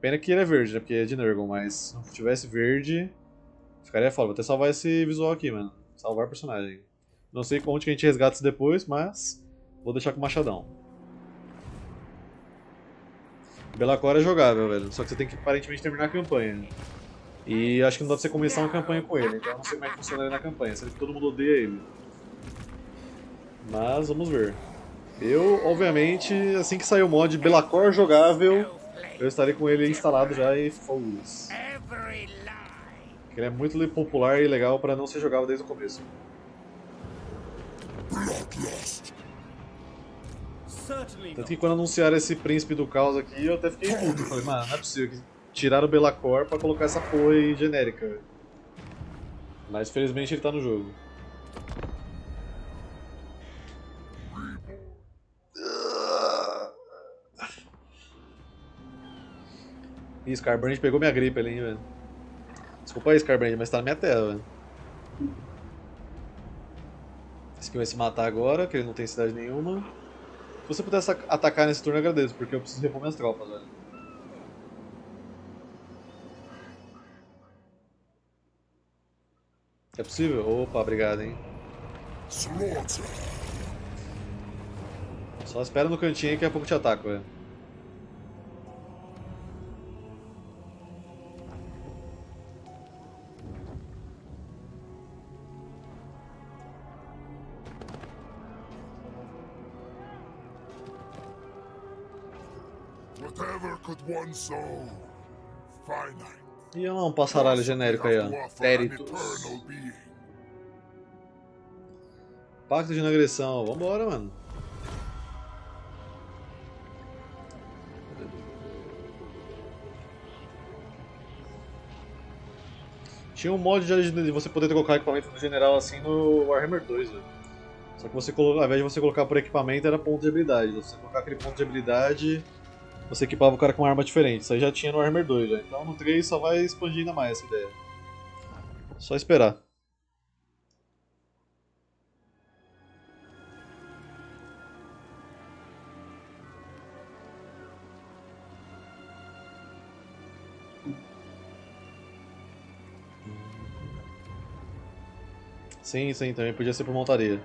Pena que ele é verde, né? Porque é de Nurgle, mas se tivesse verde, ficaria foda. Vou até salvar esse visual aqui, mano. Salvar personagem. Não sei onde que a gente resgata isso depois, mas vou deixar com o machadão. Belacor é jogável, velho. Só que você tem que aparentemente terminar a campanha. E acho que não dá pra você começar uma campanha com ele, então não sei como é que funciona ele na campanha. Será que todo mundo odeia ele? Mas vamos ver. Eu, obviamente, assim que sair o mod Belacor jogável, eu estarei com ele instalado já e focus. Ele é muito popular e legal para não ser jogável desde o começo. Tanto que quando anunciaram esse príncipe do caos aqui, eu até fiquei puto. Falei, mano, não é possível que tiraram o Belacor pra colocar essa porra aí genérica. Mas felizmente ele tá no jogo. Ih, Scarbrand pegou minha gripe ali, hein, velho. Desculpa aí, Scarbrand, mas tá na minha tela, velho. Esse aqui vai se matar agora, que ele não tem cidade nenhuma. Se você pudesse atacar nesse turno, eu agradeço, porque eu preciso repor minhas tropas, velho. É possível? Opa, obrigado, hein. Só espera no cantinho que daqui a pouco te ataco, velho. E lá um passaralho genérico aí, ó. Being. Pacto de inagressão. Vambora, mano. Tinha um mod de você poder colocar equipamento do general assim no Warhammer 2, velho. Só que você ao invés de você colocar por equipamento, era ponto de habilidade. Você colocar aquele ponto de habilidade, você equipava o cara com uma arma diferente. Isso aí já tinha no Warhammer 2, já. Então no 3 só vai expandir ainda mais essa ideia. Só esperar. Sim, sim, também podia ser por montaria.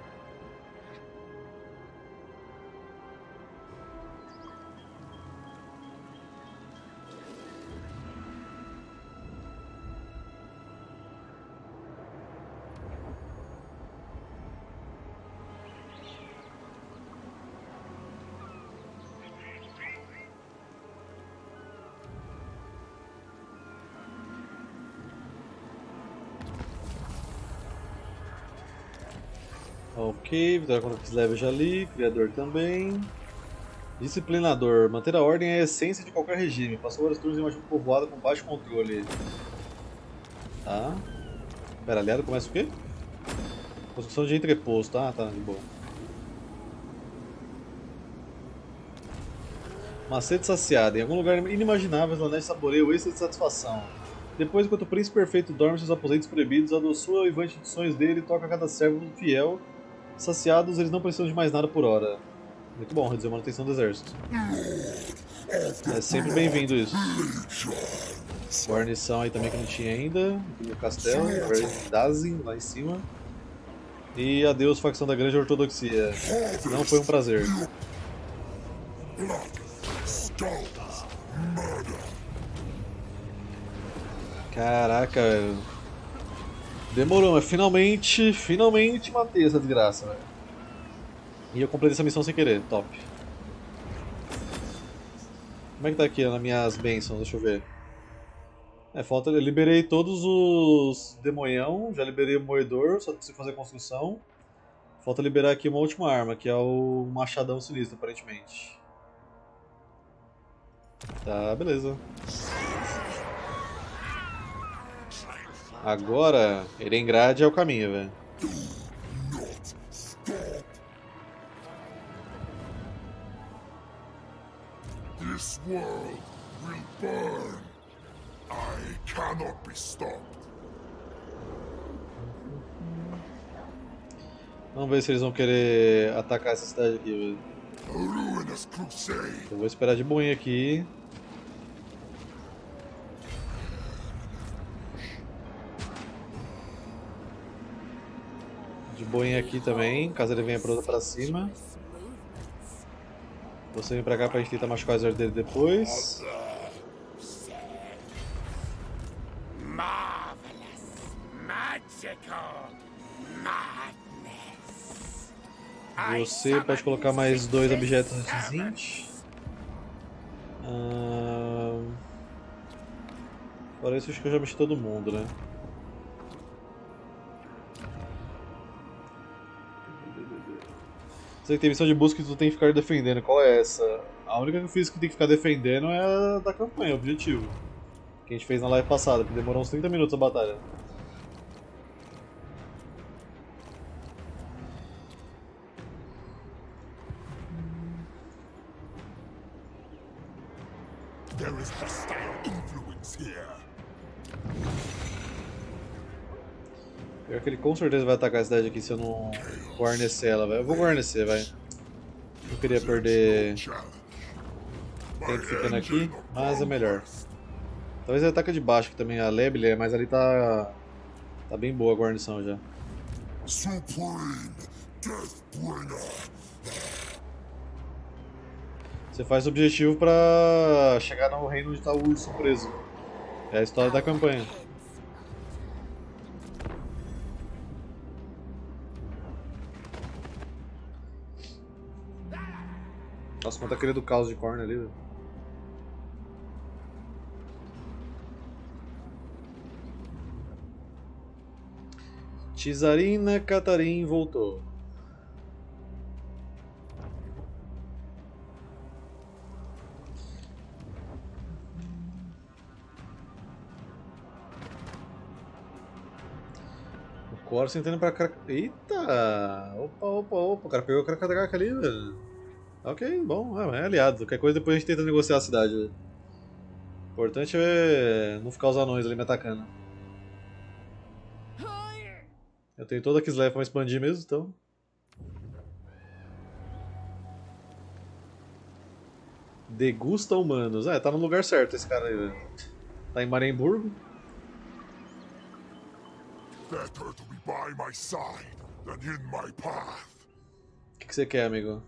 Ok, vitória contra Kislev ali, criador também. Disciplinador, manter a ordem é a essência de qualquer regime. Passou vários turnos em uma junta povoada com baixo controle. Tá. Pera, aliado começa o quê? Construção de entreposto, tá? Tá, de boa. Macete saciado. Em algum lugar inimaginável, Slanesh saboreia o êxtase de satisfação. Depois, enquanto o príncipe perfeito dorme seus aposentos proibidos, adoçou o ivante de sonhos dele e toca cada servo fiel. Saciados, eles não precisam de mais nada por hora. Muito bom, reduzir a manutenção do exército. É sempre bem-vindo isso. Guarnição aí também que não tinha ainda. Aqui no castelo, Verdazin lá em cima. E adeus, facção da Grande Ortodoxia. Não foi um prazer. Caraca, velho. Demorou, mas finalmente, finalmente matei essa desgraça, velho. E eu completei essa missão sem querer, top. Como é que tá aqui nas minhas bênçãos? Deixa eu ver. É, falta. Eu liberei todos os demonhão, já liberei o moedor, só preciso fazer construção. Falta liberar aqui uma última arma, que é o machadão sinistro, aparentemente. Tá, beleza. Agora, Erengrad é o caminho, velho. Not stop. This world will burn. I cannot be stopped. Vamos ver se eles vão querer atacar essa cidade aqui, velho. Eu vou esperar de boinha aqui. De boinha aqui também, caso ele venha pra, pra cima. Você vem pra cá pra gente tentar machucar o exército dele depois. Você pode colocar mais dois objetos antes 20. Ahn... Fora isso, acho que eu já mexi todo mundo, né? Que tem missão de busca que tu tem que ficar defendendo. Qual é essa? A única que eu fiz que tem que ficar defendendo é a da campanha, o objetivo. Que a gente fez na live passada, que demorou uns 30 minutos a batalha. Com certeza vai atacar a cidade aqui se eu não guarnecer ela, velho. Eu vou guarnecer, vai. Não queria perder tempo ficando aqui, mas é melhor. Talvez ele ataque de baixo, que também a Lebele, mas ali tá. Tá bem boa a guarnição já. Você faz o objetivo pra chegar no reino onde tá o urso preso. É a história da campanha. Nossa, quanto aquele do caos de corno ali, velho. Tizarina Catarim voltou. O Corsa entrando pra. Eita! Opa, opa, opa. O cara pegou o Krakadraka ali, velho. Ok, bom, é, é aliado. Qualquer coisa depois a gente tenta negociar a cidade. velho. O importante é não ficar os anões ali me atacando. Eu tenho toda a Kislev pra expandir mesmo, então. Degusta humanos. É, tá no lugar certo esse cara aí, velho. Tá em Maremburgo. Better to be by my side than in my path. O que, que você quer, amigo?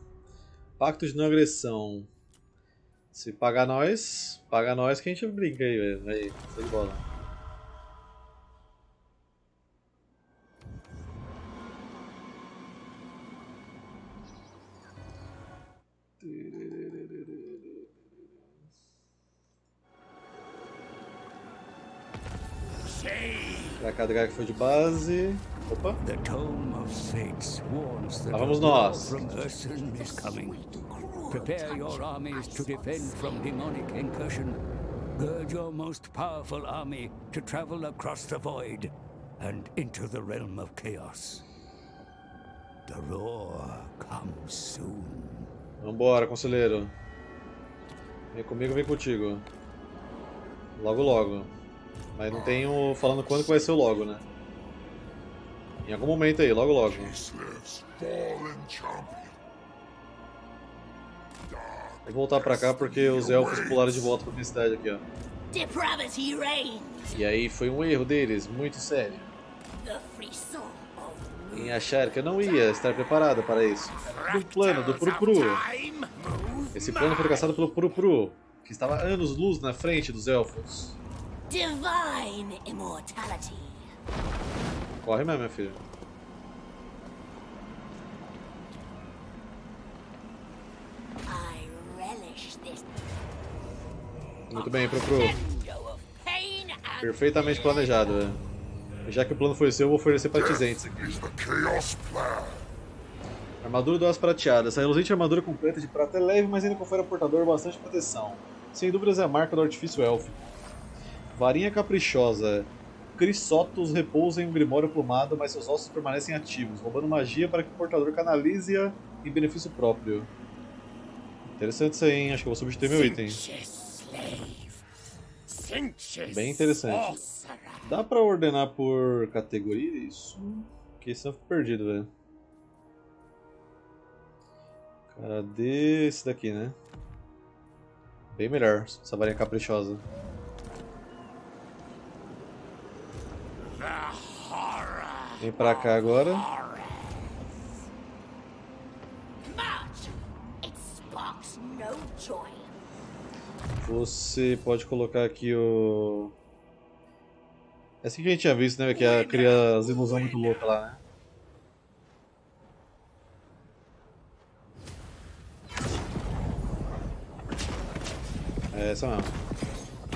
Pacto de não agressão. Se pagar nós, paga nós que a gente brinca aí, velho. Aí, show de bola. Dracadra que foi de base. Opa. The Tome of Fates warns that Lá vamos nós. from Ursun is coming. Prepare your armies to defend from demonic incursion. Gird your most powerful army to travel across the void and into the realm of chaos. The roar comes soon. Vambora, conselheiro. Vem comigo, vem contigo. Logo, logo. Mas não tenho falando quando que vai ser o logo, né? Em algum momento aí, logo, logo. Vou voltar pra cá porque os elfos pularam de volta pra minha cidade aqui, ó. E aí foi um erro deles, muito sério, The frisson of em achar que eu não ia estar preparado para isso. Do plano do Purupuru. Time. Esse plano foi traçado pelo Purupuru, que estava anos-luz na frente dos elfos. divine immortality. Corre mesmo, minha filha. Muito bem, and Perfeitamente planejado, velho. Já que o plano foi seu, eu vou oferecer pra Tizentes. Armadura do Aço Prateado. Essa reluzente armadura completa de prata é leve, mas ainda confere ao portador bastante proteção. Sem dúvidas é a marca do artifício élfico. Varinha caprichosa. Crissotos repousa em um grimório plumado, mas seus ossos permanecem ativos, roubando magia para que o portador canalize-a em benefício próprio. Interessante isso aí, hein? Acho que eu vou substituir meu item. Bem interessante. Dá pra ordenar por categoria isso? Porque senão eu fico perdido, velho. Cadê esse daqui, né? Bem melhor, essa varinha caprichosa. The horror. Vem pra cá agora. Você pode colocar aqui o. É assim que a gente tinha visto, né? Que a- cria as ilusões muito loucas lá, né? É essa mesmo.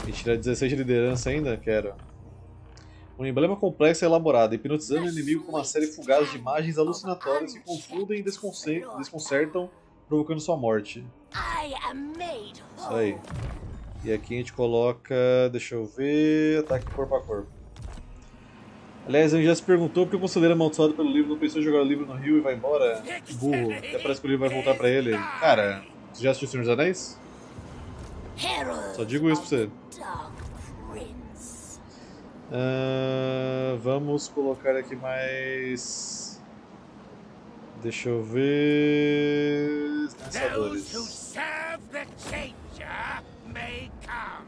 E tirar 16 de liderança ainda? Quero. Um emblema complexo e elaborado, hipnotizando o inimigo com uma série fugaz de imagens alucinatórias que confundem e desconcer- desconcertam, provocando sua morte. Isso aí. E aqui a gente coloca, deixa eu ver, ataque corpo a corpo. Aliás, gente já se perguntou por que o conselheiro amaldiçoado pelo livro não pensou em jogar o livro no rio e vai embora? Burro, até parece que o livro vai voltar pra ele. Cara, você já assistiu o Senhor dos Anéis? Só digo isso pra você. of the Dark Prince. Ah, vamos colocar aqui mais. Deixa eu ver. Those who Pensadores. serve the changer may come.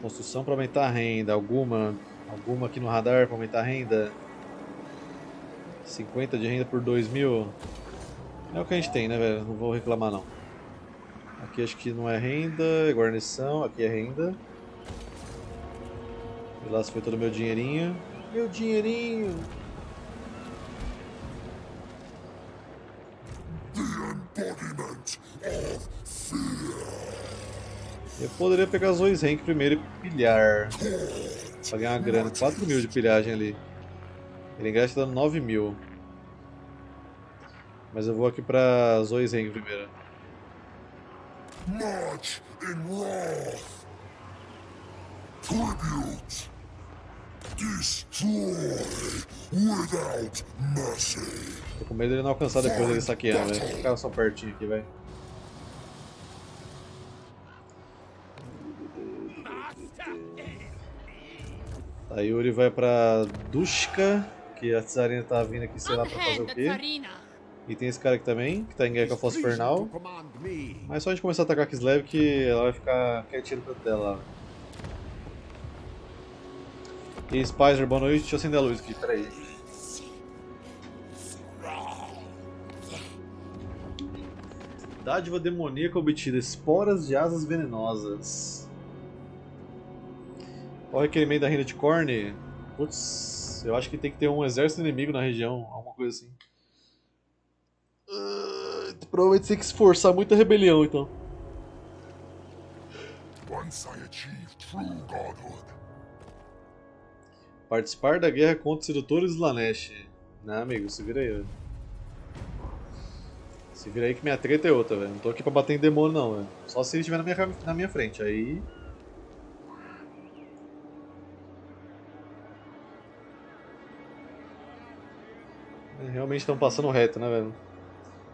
Construção para aumentar a renda. Alguma. Alguma aqui no radar para aumentar a renda. 50 de renda por 2 mil. É o que a gente tem, né, velho? Não vou reclamar, não. Aqui acho que não é renda, é guarnição. Aqui é renda. E lá se foi todo o meu dinheirinho. Meu dinheirinho! Eu poderia pegar as dois rank primeiro e pilhar. Pra ganhar uma grana. 4 mil de pilhagem ali. Ele gasta dando 9 mil. Mas eu vou aqui pra Zois Rank primeiro. march in wrath. Tribute. Destroy without mercy. Tô com medo dele não alcançar depois dele saqueando, velho. Os caras são pertinho aqui, velho. A Yuri vai pra Dushka, que a Tsarina tá vindo aqui, sei lá, pra fazer o quê. E tem esse cara aqui também, que tá em guerra com a Fossa Infernal. Mas só a gente começar a atacar Kislev que ela vai ficar quietinha no canto dela lá. E Spicer, boa noite. Deixa eu acender a luz aqui, peraí. Dádiva demoníaca obtida, esporas de asas venenosas. Qual o requerimento da renda de Korn? Putz, eu acho que tem que ter um exército inimigo na região, alguma coisa assim. Ah, provavelmente tem que esforçar muito a rebelião, então. Once I achieve true godhood, Participar da guerra contra os sedutores do Lanesh. Não, amigo, se vira aí, velho. Se vira aí que minha treta é outra, velho. Não tô aqui pra bater em demônio, não, velho. Só se ele estiver na minha, na minha frente. Aí. Realmente estão passando reto, né, velho?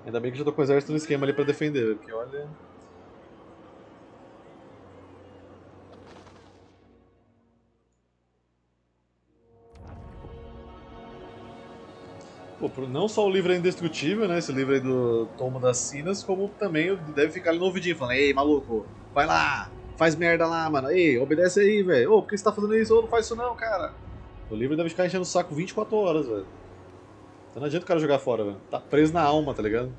Ainda bem que já tô com o exército no esquema ali pra defender, velho. Porque olha. Pô, não só o livro é indestrutível, né? Esse livro aí do Tomo das Sinas, como também deve ficar ali no ouvidinho falando, ei, maluco, vai lá, faz merda lá, mano. Ei, obedece aí, velho. Ô, por que você tá fazendo isso? Ô, não faz isso não, cara. O livro deve ficar enchendo o saco 24 horas, velho. Então não adianta o cara jogar fora, velho. Tá preso na alma, tá ligado?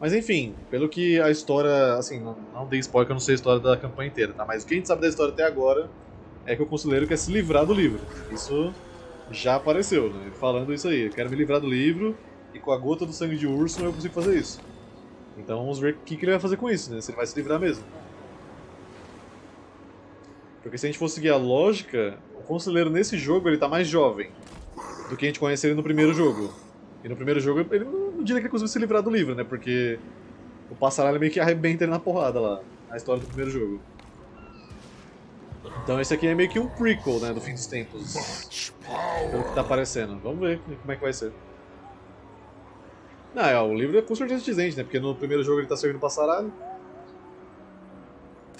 Mas enfim, pelo que a história. Assim, não, não dei spoiler que eu não sei a história da campanha inteira, tá? Mas o que a gente sabe da história até agora é que o conselheiro quer se livrar do livro. Isso já apareceu, né? Falando isso aí. Eu quero me livrar do livro e com a gota do sangue de urso eu consigo fazer isso. Então vamos ver o que, que ele vai fazer com isso, né? Se ele vai se livrar mesmo. Porque se a gente for seguir a lógica, o conselheiro nesse jogo ele tá mais jovem do que a gente conhece ele no primeiro jogo. E no primeiro jogo ele não, diria que ele conseguiu se livrar do livro, né? Porque o passaralho meio que arrebenta ele na porrada lá, na história do primeiro jogo. Então esse aqui é meio que um prequel, né, do fim dos tempos. Pelo que tá aparecendo. Vamos ver como é que vai ser. Não, é, o livro é com certeza dizente, né? Porque no primeiro jogo ele tá servindo passaralho.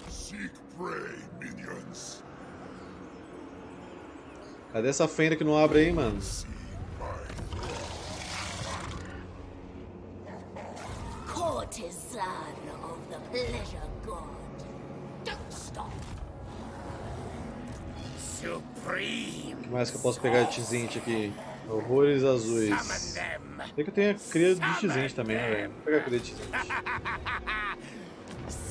Seek prey, Cadê essa fenda que não abre aí, mano? Courtesan of the pleasure god. Don't stop. Supreme. O que mais que eu posso pegar de Tizente aqui? Horrores azuis. Tem que eu tenho a cria de Tizente também, né, velho? Vou pegar a cria de Tizente.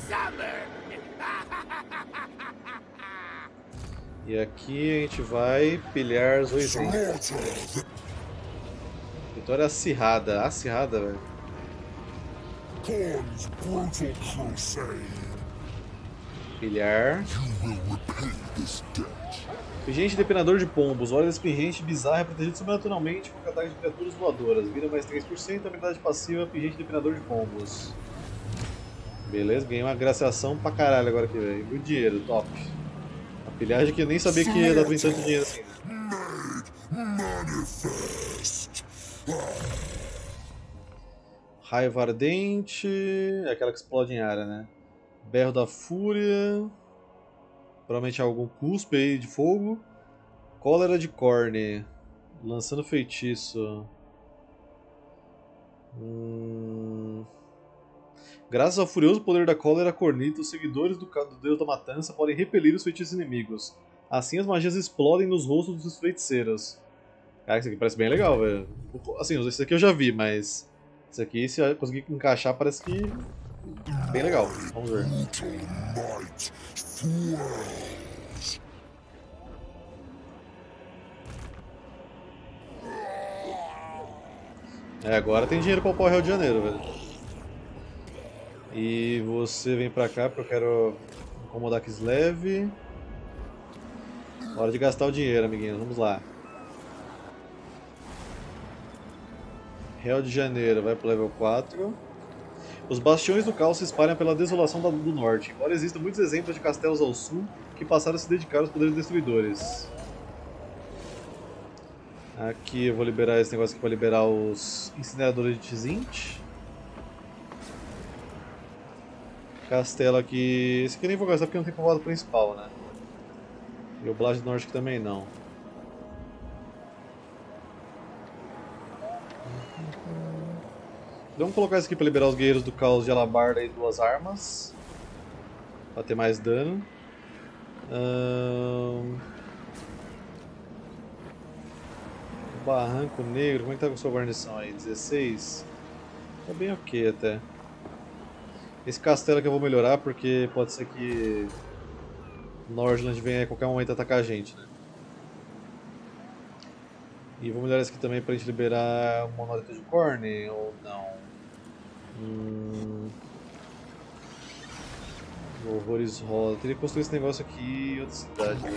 Summon. E aqui a gente vai pilhar Zoizente. slaughter. Vitória acirrada. Acirrada, velho. Pilhar. Pingente depenador de pombos. Olha desse pingente bizarro é protegido sobrenaturalmente contra ataques de criaturas voadoras. Vira mais 3%, habilidade passiva, pingente depenador de pombos. Beleza, ganhei uma graciação pra caralho agora aqui, velho. O dinheiro, top. A pilhagem que eu nem sabia que ia dar tanto dinheiro assim. Raiva ardente. É aquela que explode em área, né? Berro da fúria. Provavelmente algum cuspe aí de fogo. Cólera de corne. Lançando feitiço. Hum... Graças ao furioso poder da cólera cornita, os seguidores do, do deus da matança podem repelir os feitiços inimigos. Assim as magias explodem nos rostos dos feiticeiros. Cara, isso aqui parece bem legal, velho. Assim, esse aqui eu já vi, mas. Esse aqui, se eu conseguir encaixar, parece que. Bem legal. Vamos ver. É, agora tem dinheiro pra o Rio de Janeiro, velho. E você vem pra cá porque eu quero incomodar Kislev. Hora de gastar o dinheiro, amiguinhos. Vamos lá. Rio de Janeiro vai pro level 4. Os bastiões do caos se espalham pela desolação do norte, embora existam muitos exemplos de castelos ao sul que passaram a se dedicar aos poderes destruidores. Aqui eu vou liberar esse negócio aqui para liberar os incineradores de Tzint. Castelo aqui. Esse aqui nem vou gastar porque não tem povoado principal, né? E o Blast Norte também não. Vamos colocar isso aqui para liberar os guerreiros do caos de alabarda e duas armas. Pra ter mais dano. Barranco Negro, como é que tá com sua guarnição aí? 16? Tá bem ok até. Esse castelo que eu vou melhorar porque pode ser que Nordland venha a qualquer momento atacar a gente, né? E vou melhorar esse aqui também pra gente liberar o monolito de Corne ou não? Hum... Horrores rola. Teria que construir esse negócio aqui em outra cidade, né?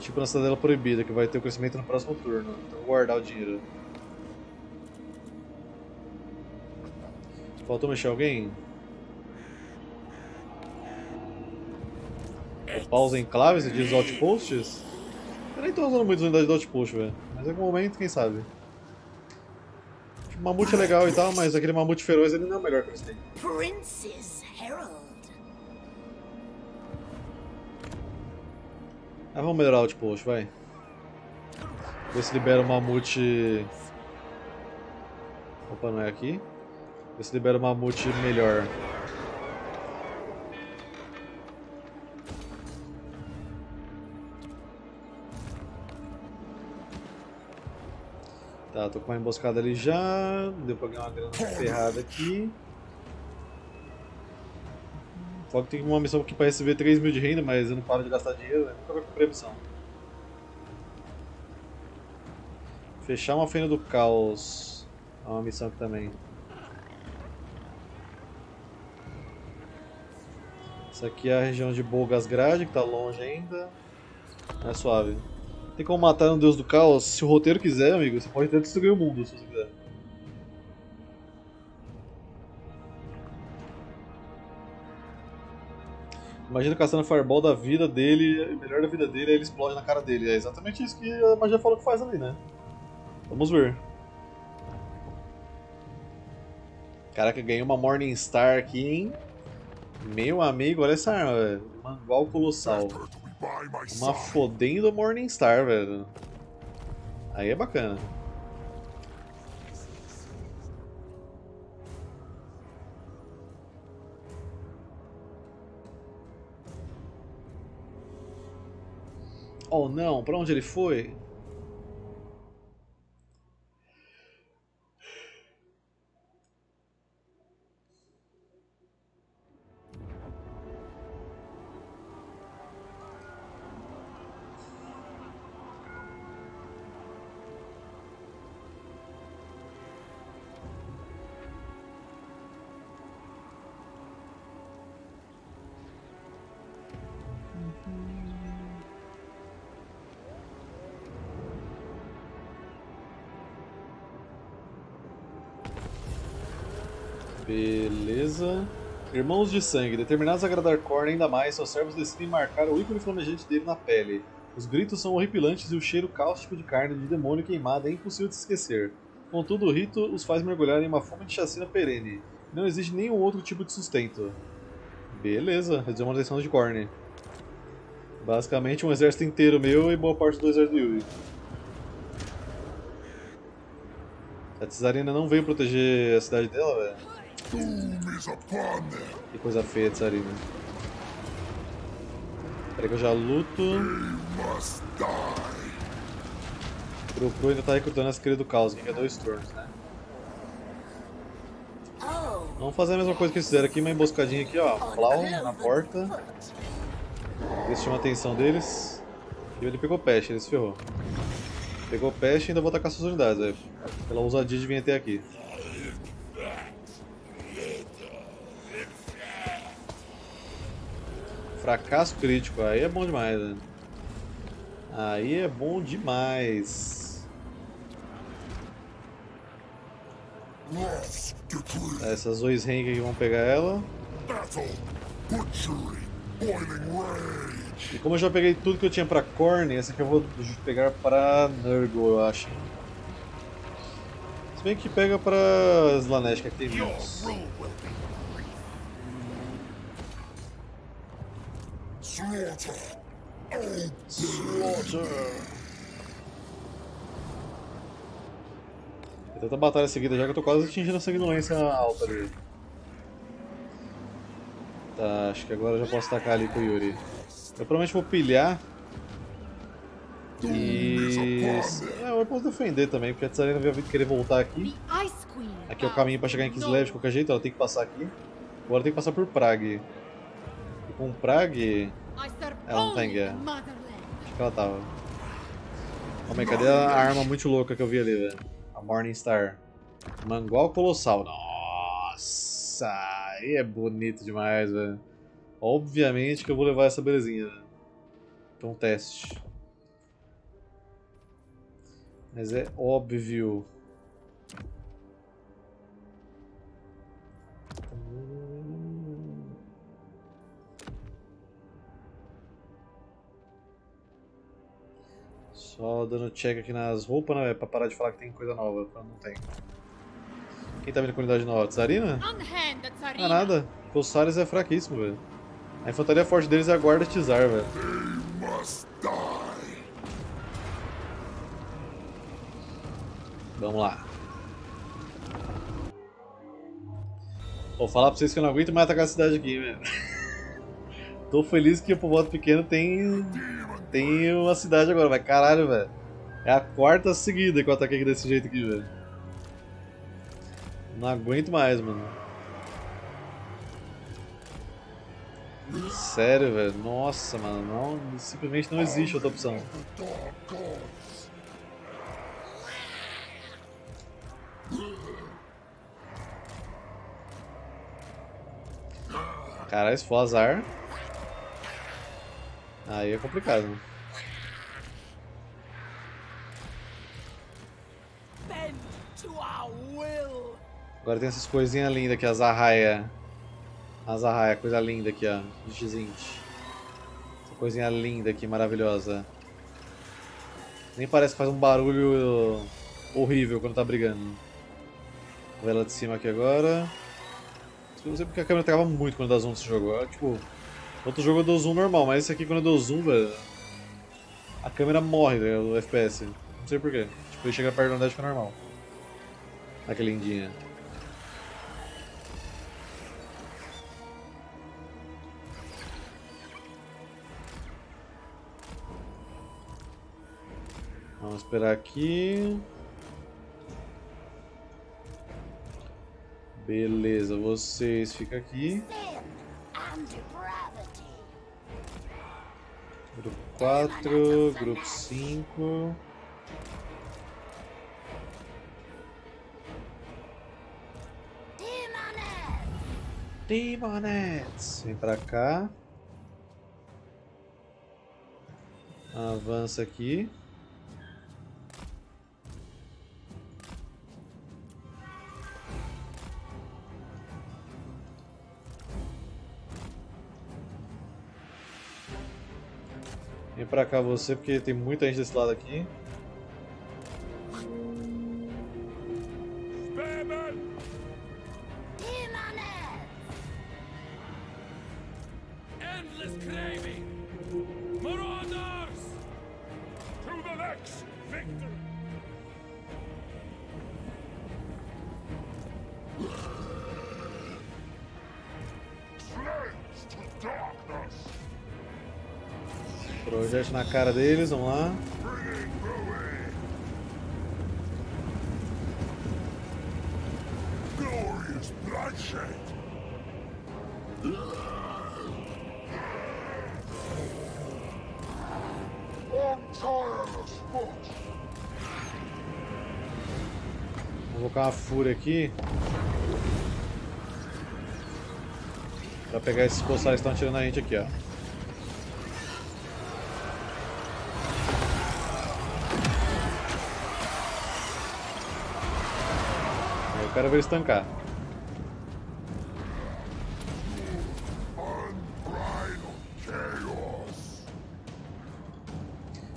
Tipo na Cidadela Proibida, que vai ter o crescimento no próximo turno. Então vou guardar o dinheiro. Faltou mexer alguém? O pausa em claves e diz outposts? Eu nem tô usando muito as unidades do outpost, velho. Mas em algum momento, quem sabe. Tipo, mamute é legal e tal, mas aquele mamute feroz ele não é o melhor que eles têm. Prince's Herald. Ah, vamos melhorar o outpost, vai. Ver se libera o mamute. Opa, não é aqui. Ver se libera o mamute melhor. Tá, tô com uma emboscada ali já. Deu pra ganhar uma grana ferrada aqui. Fogo tem uma missão aqui pra receber 3 mil de renda, mas eu não paro de gastar dinheiro, né? nunca vai cumprir a missão. Fechar uma feira do caos. É uma missão aqui também. Essa aqui é a região de Bolgasgrad, que tá longe ainda. É suave. Tem como matar um deus do caos? Se o roteiro quiser, amigo, você pode até destruir o mundo, se você quiser. Imagina caçando a fireball da vida dele, o melhor da vida dele, aí ele explode na cara dele. É exatamente isso que a magia falou que faz ali, né? Vamos ver. Caraca, ganhei uma Morning Star aqui, hein? Meu amigo, olha essa arma, velho. Mangual Colossal. Uma fodendo Morning Star, velho. Aí é bacana. Oh não, pra onde ele foi? Beleza. Irmãos de sangue, determinados a agradar Korn ainda mais, seus servos decidem marcar o ícone flamejante dele na pele. Os gritos são horripilantes e o cheiro cáustico de carne de demônio queimada é impossível de esquecer. Contudo, o rito os faz mergulhar em uma fome de chacina perene. Não existe nenhum outro tipo de sustento. Beleza, reduzir a manutenção de Korn. Basicamente um exército inteiro meu e boa parte do exército do Yuri. A Tsarina não veio proteger a cidade dela, velho. Que coisa feia, Tsarina. Peraí que eu já luto. Pro Pro ainda tá recrutando as crias do caos, que é dois turnos, né? Oh, Vamos fazer a mesma coisa que eles fizeram aqui, uma emboscadinha aqui, ó. Flau na porta. Eles chamam a atenção deles. E ele pegou peste, ele se ferrou. Pegou peste e ainda vou atacar suas unidades, velho. Pela ousadia de vir até aqui. Fracasso crítico, aí é bom demais, né? Aí é bom demais. Essas dois Henk aqui vão pegar ela. Battle. Butchery. Boiling rage. E como eu já peguei tudo que eu tinha pra Korn, essa aqui eu vou pegar pra Nurgle, eu acho. Se bem que pega pra Slanesh, que aqui tem menos. Will be Slaughter. Tem tanta batalha seguida já que eu tô quase atingindo a sanguinolência alta ali. Tá, acho que agora eu já posso tacar ali com o Yuri. Eu provavelmente vou pilhar. E. É, eu posso defender também, porque a Tsarina veio querer voltar aqui. Aqui é o caminho pra chegar em Kislev de qualquer jeito, ela tem que passar aqui. Agora tem que passar por Prague. E com Prague, Ela não tá em only guerra. acho que ela tava. Calma aí, cadê a arma muito louca que eu vi ali, velho? A Morning Star. Mangual Colossal. Nossa, aí é bonito demais, velho. Obviamente que eu vou levar essa belezinha, velho. Um teste. Mas é óbvio. Só dando check aqui nas roupas, né? Pra parar de falar que tem coisa nova, quando não tem. Quem tá vindo com unidade nova? Tsarina? Não é nada. Pulsares é fraquíssimo, velho. A infantaria forte deles é a guarda Tizar, velho. Vamos lá. Vou falar pra vocês que eu não aguento mais atacar a cidade aqui, velho. Tô feliz que o povoado pequeno tem. Tem uma cidade agora, vai caralho, velho. É a quarta seguida que eu ataquei desse jeito aqui, velho. Não aguento mais, mano. Sério, velho. Nossa, mano. Não, simplesmente não existe outra opção. Caralho, se for azar. Aí é complicado. né? Agora tem essas coisinhas lindas aqui, as arraia. As arraia, coisa linda aqui, ó. De Xinte. Essa coisinha linda aqui, maravilhosa. Nem parece que faz um barulho horrível quando tá brigando. Vou ver ela de cima aqui agora. Não sei porque a câmera trava muito quando dá zoom nesse jogo. É, tipo, outro jogo eu dou zoom normal, mas esse aqui quando eu dou zoom, velho, a câmera morre né, do FPS. Não sei porquê. Tipo, ele chega perto da unidade fica normal. Olha que lindinha. Vamos esperar aqui. Beleza, vocês ficam aqui. Grupo 4, grupo 5. Demonet. Demonettes! Vem pra cá. Avança aqui. Vem pra cá você, porque tem muita gente desse lado aqui. Cara deles, vamos lá. Vou colocar uma fúria aqui. Pra pegar esses boçais que estão atirando a gente aqui, ó. Aí eu quero ver eles tancar. Unbridled chaos.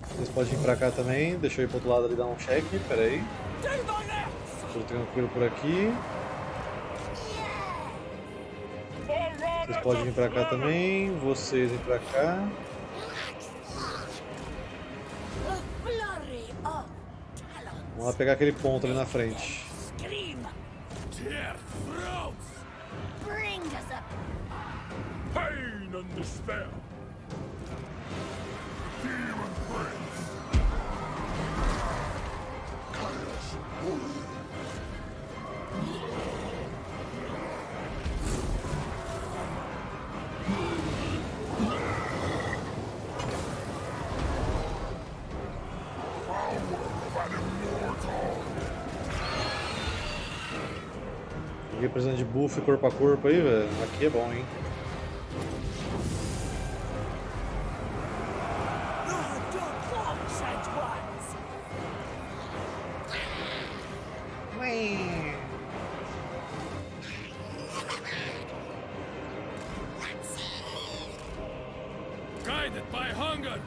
Vocês podem vir pra cá também. Deixa eu ir pro outro lado ali dar um check. Pera aí. Tudo tranquilo por aqui. Vocês podem vir pra cá também. Vocês vêm pra cá. Vamos lá pegar aquele ponto ali na frente. Corpo a corpo aí, velho. Aqui é bom, hein? Guided by hunger!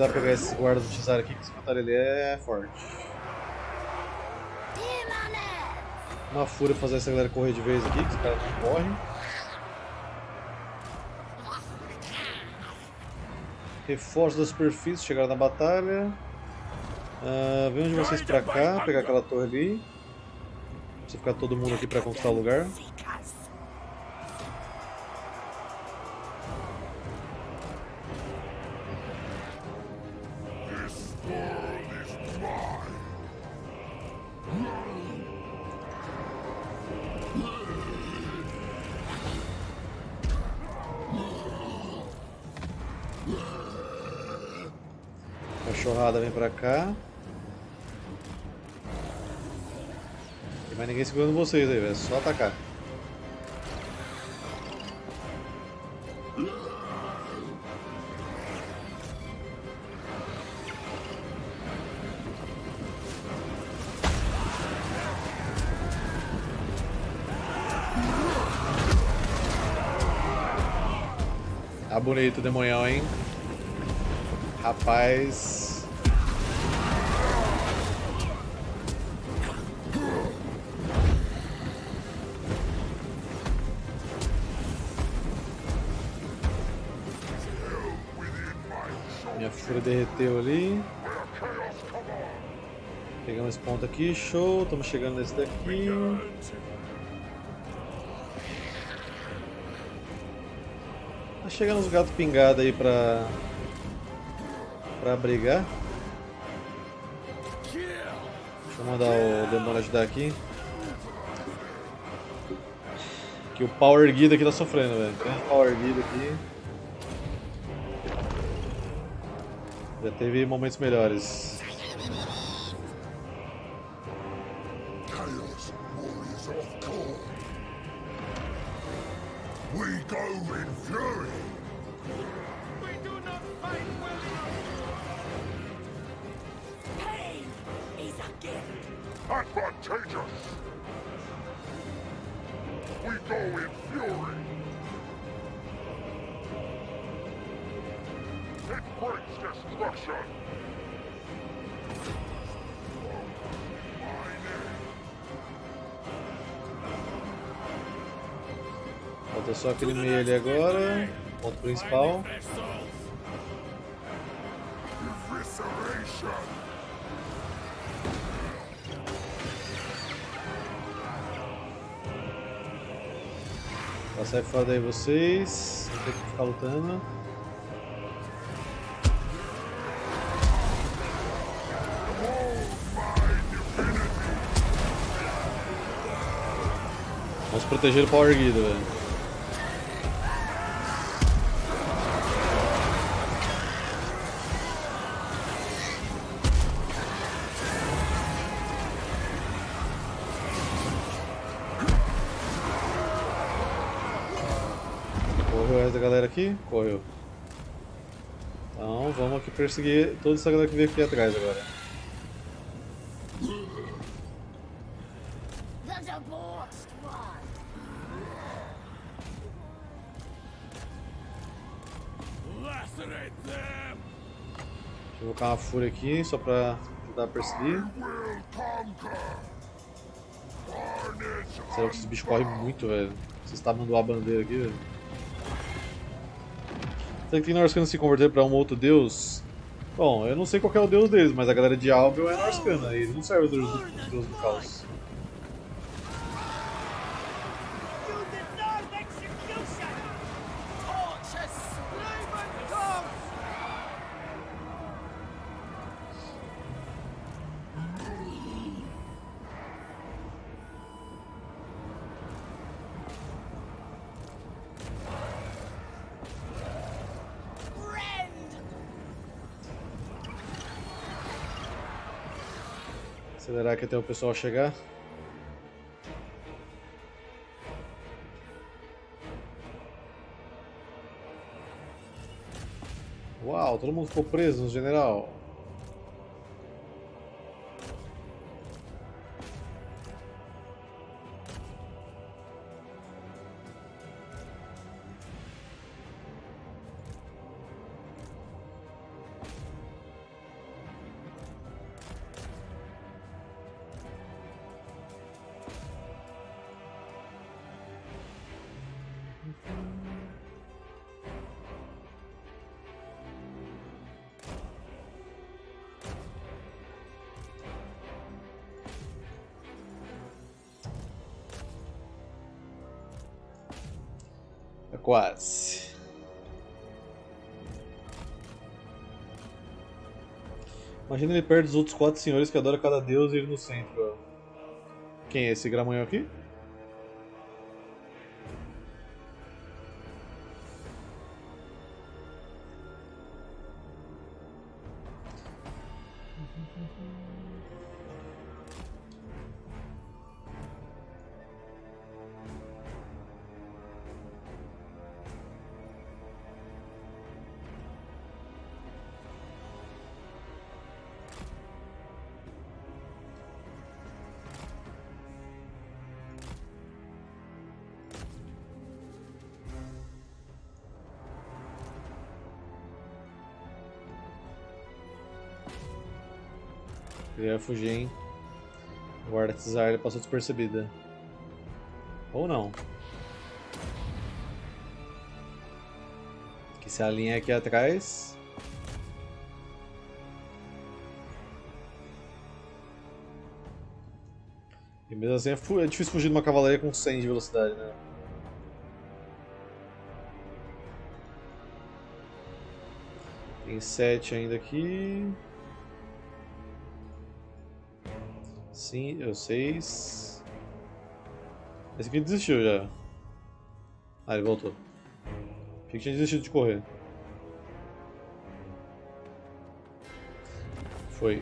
Vamos dar pra pegar esse guarda do Cesar aqui, que se matar é forte. Uma fúria fazer essa galera correr de vez aqui, que os caras não correm. Reforço da superfície, chegaram na batalha. Ah, vem um de vocês pra cá, pegar aquela torre ali. Precisa ficar todo mundo aqui pra conquistar o lugar. Vem pra cá. Tem mais ninguém segurando vocês aí, velho. É só atacar. Tá bonito o demonhão, hein? Rapaz. Derreteu ali. Pegamos esse ponto aqui, show. Estamos chegando nesse daqui. Tá chegando os gatos pingados aí pra. pra brigar. Deixa eu mandar o demônio ajudar aqui. Que o Power erguido aqui tá sofrendo, velho. Tem um Power erguido aqui. Já teve momentos melhores. Chaos Warriors of Korn. We go in fury. We do not fight well Pain is a gift. Advantageous. We go in fury. It brings destruction. Falta só aquele meio ali agora. Ponto principal. Tá, sai fora daí vocês. Não tem que ficar lutando. Proteger o Power erguido, velho. Correu o resto da galera aqui? Correu. Então vamos aqui perseguir toda essa galera que veio aqui atrás agora. Fúria aqui só pra a perseguir. Será que esses bichos correm muito, velho? Vocês estão mandando a bandeira aqui, velho. Será que tem Norscana se converter pra um outro deus? Bom, eu não sei qual é o deus deles, mas a galera de Albion é Norscana, e não servem o deus do, deus do caos. Aqui até o pessoal chegar. Uau, todo mundo ficou preso no general. Imagina ele perto dos outros quatro senhores que adoram cada deus e ele no centro. Quem é esse gramanhão aqui? Fugir, hein? Guarda passou despercebida. Ou não. Que se alinha aqui atrás. E mesmo assim é, é difícil fugir de uma cavalaria com 100 de velocidade, né? Tem 7 ainda aqui. Sim, eu seis. Esse aqui desistiu já. Ah, ele voltou. Achei que tinha desistido de correr. Foi.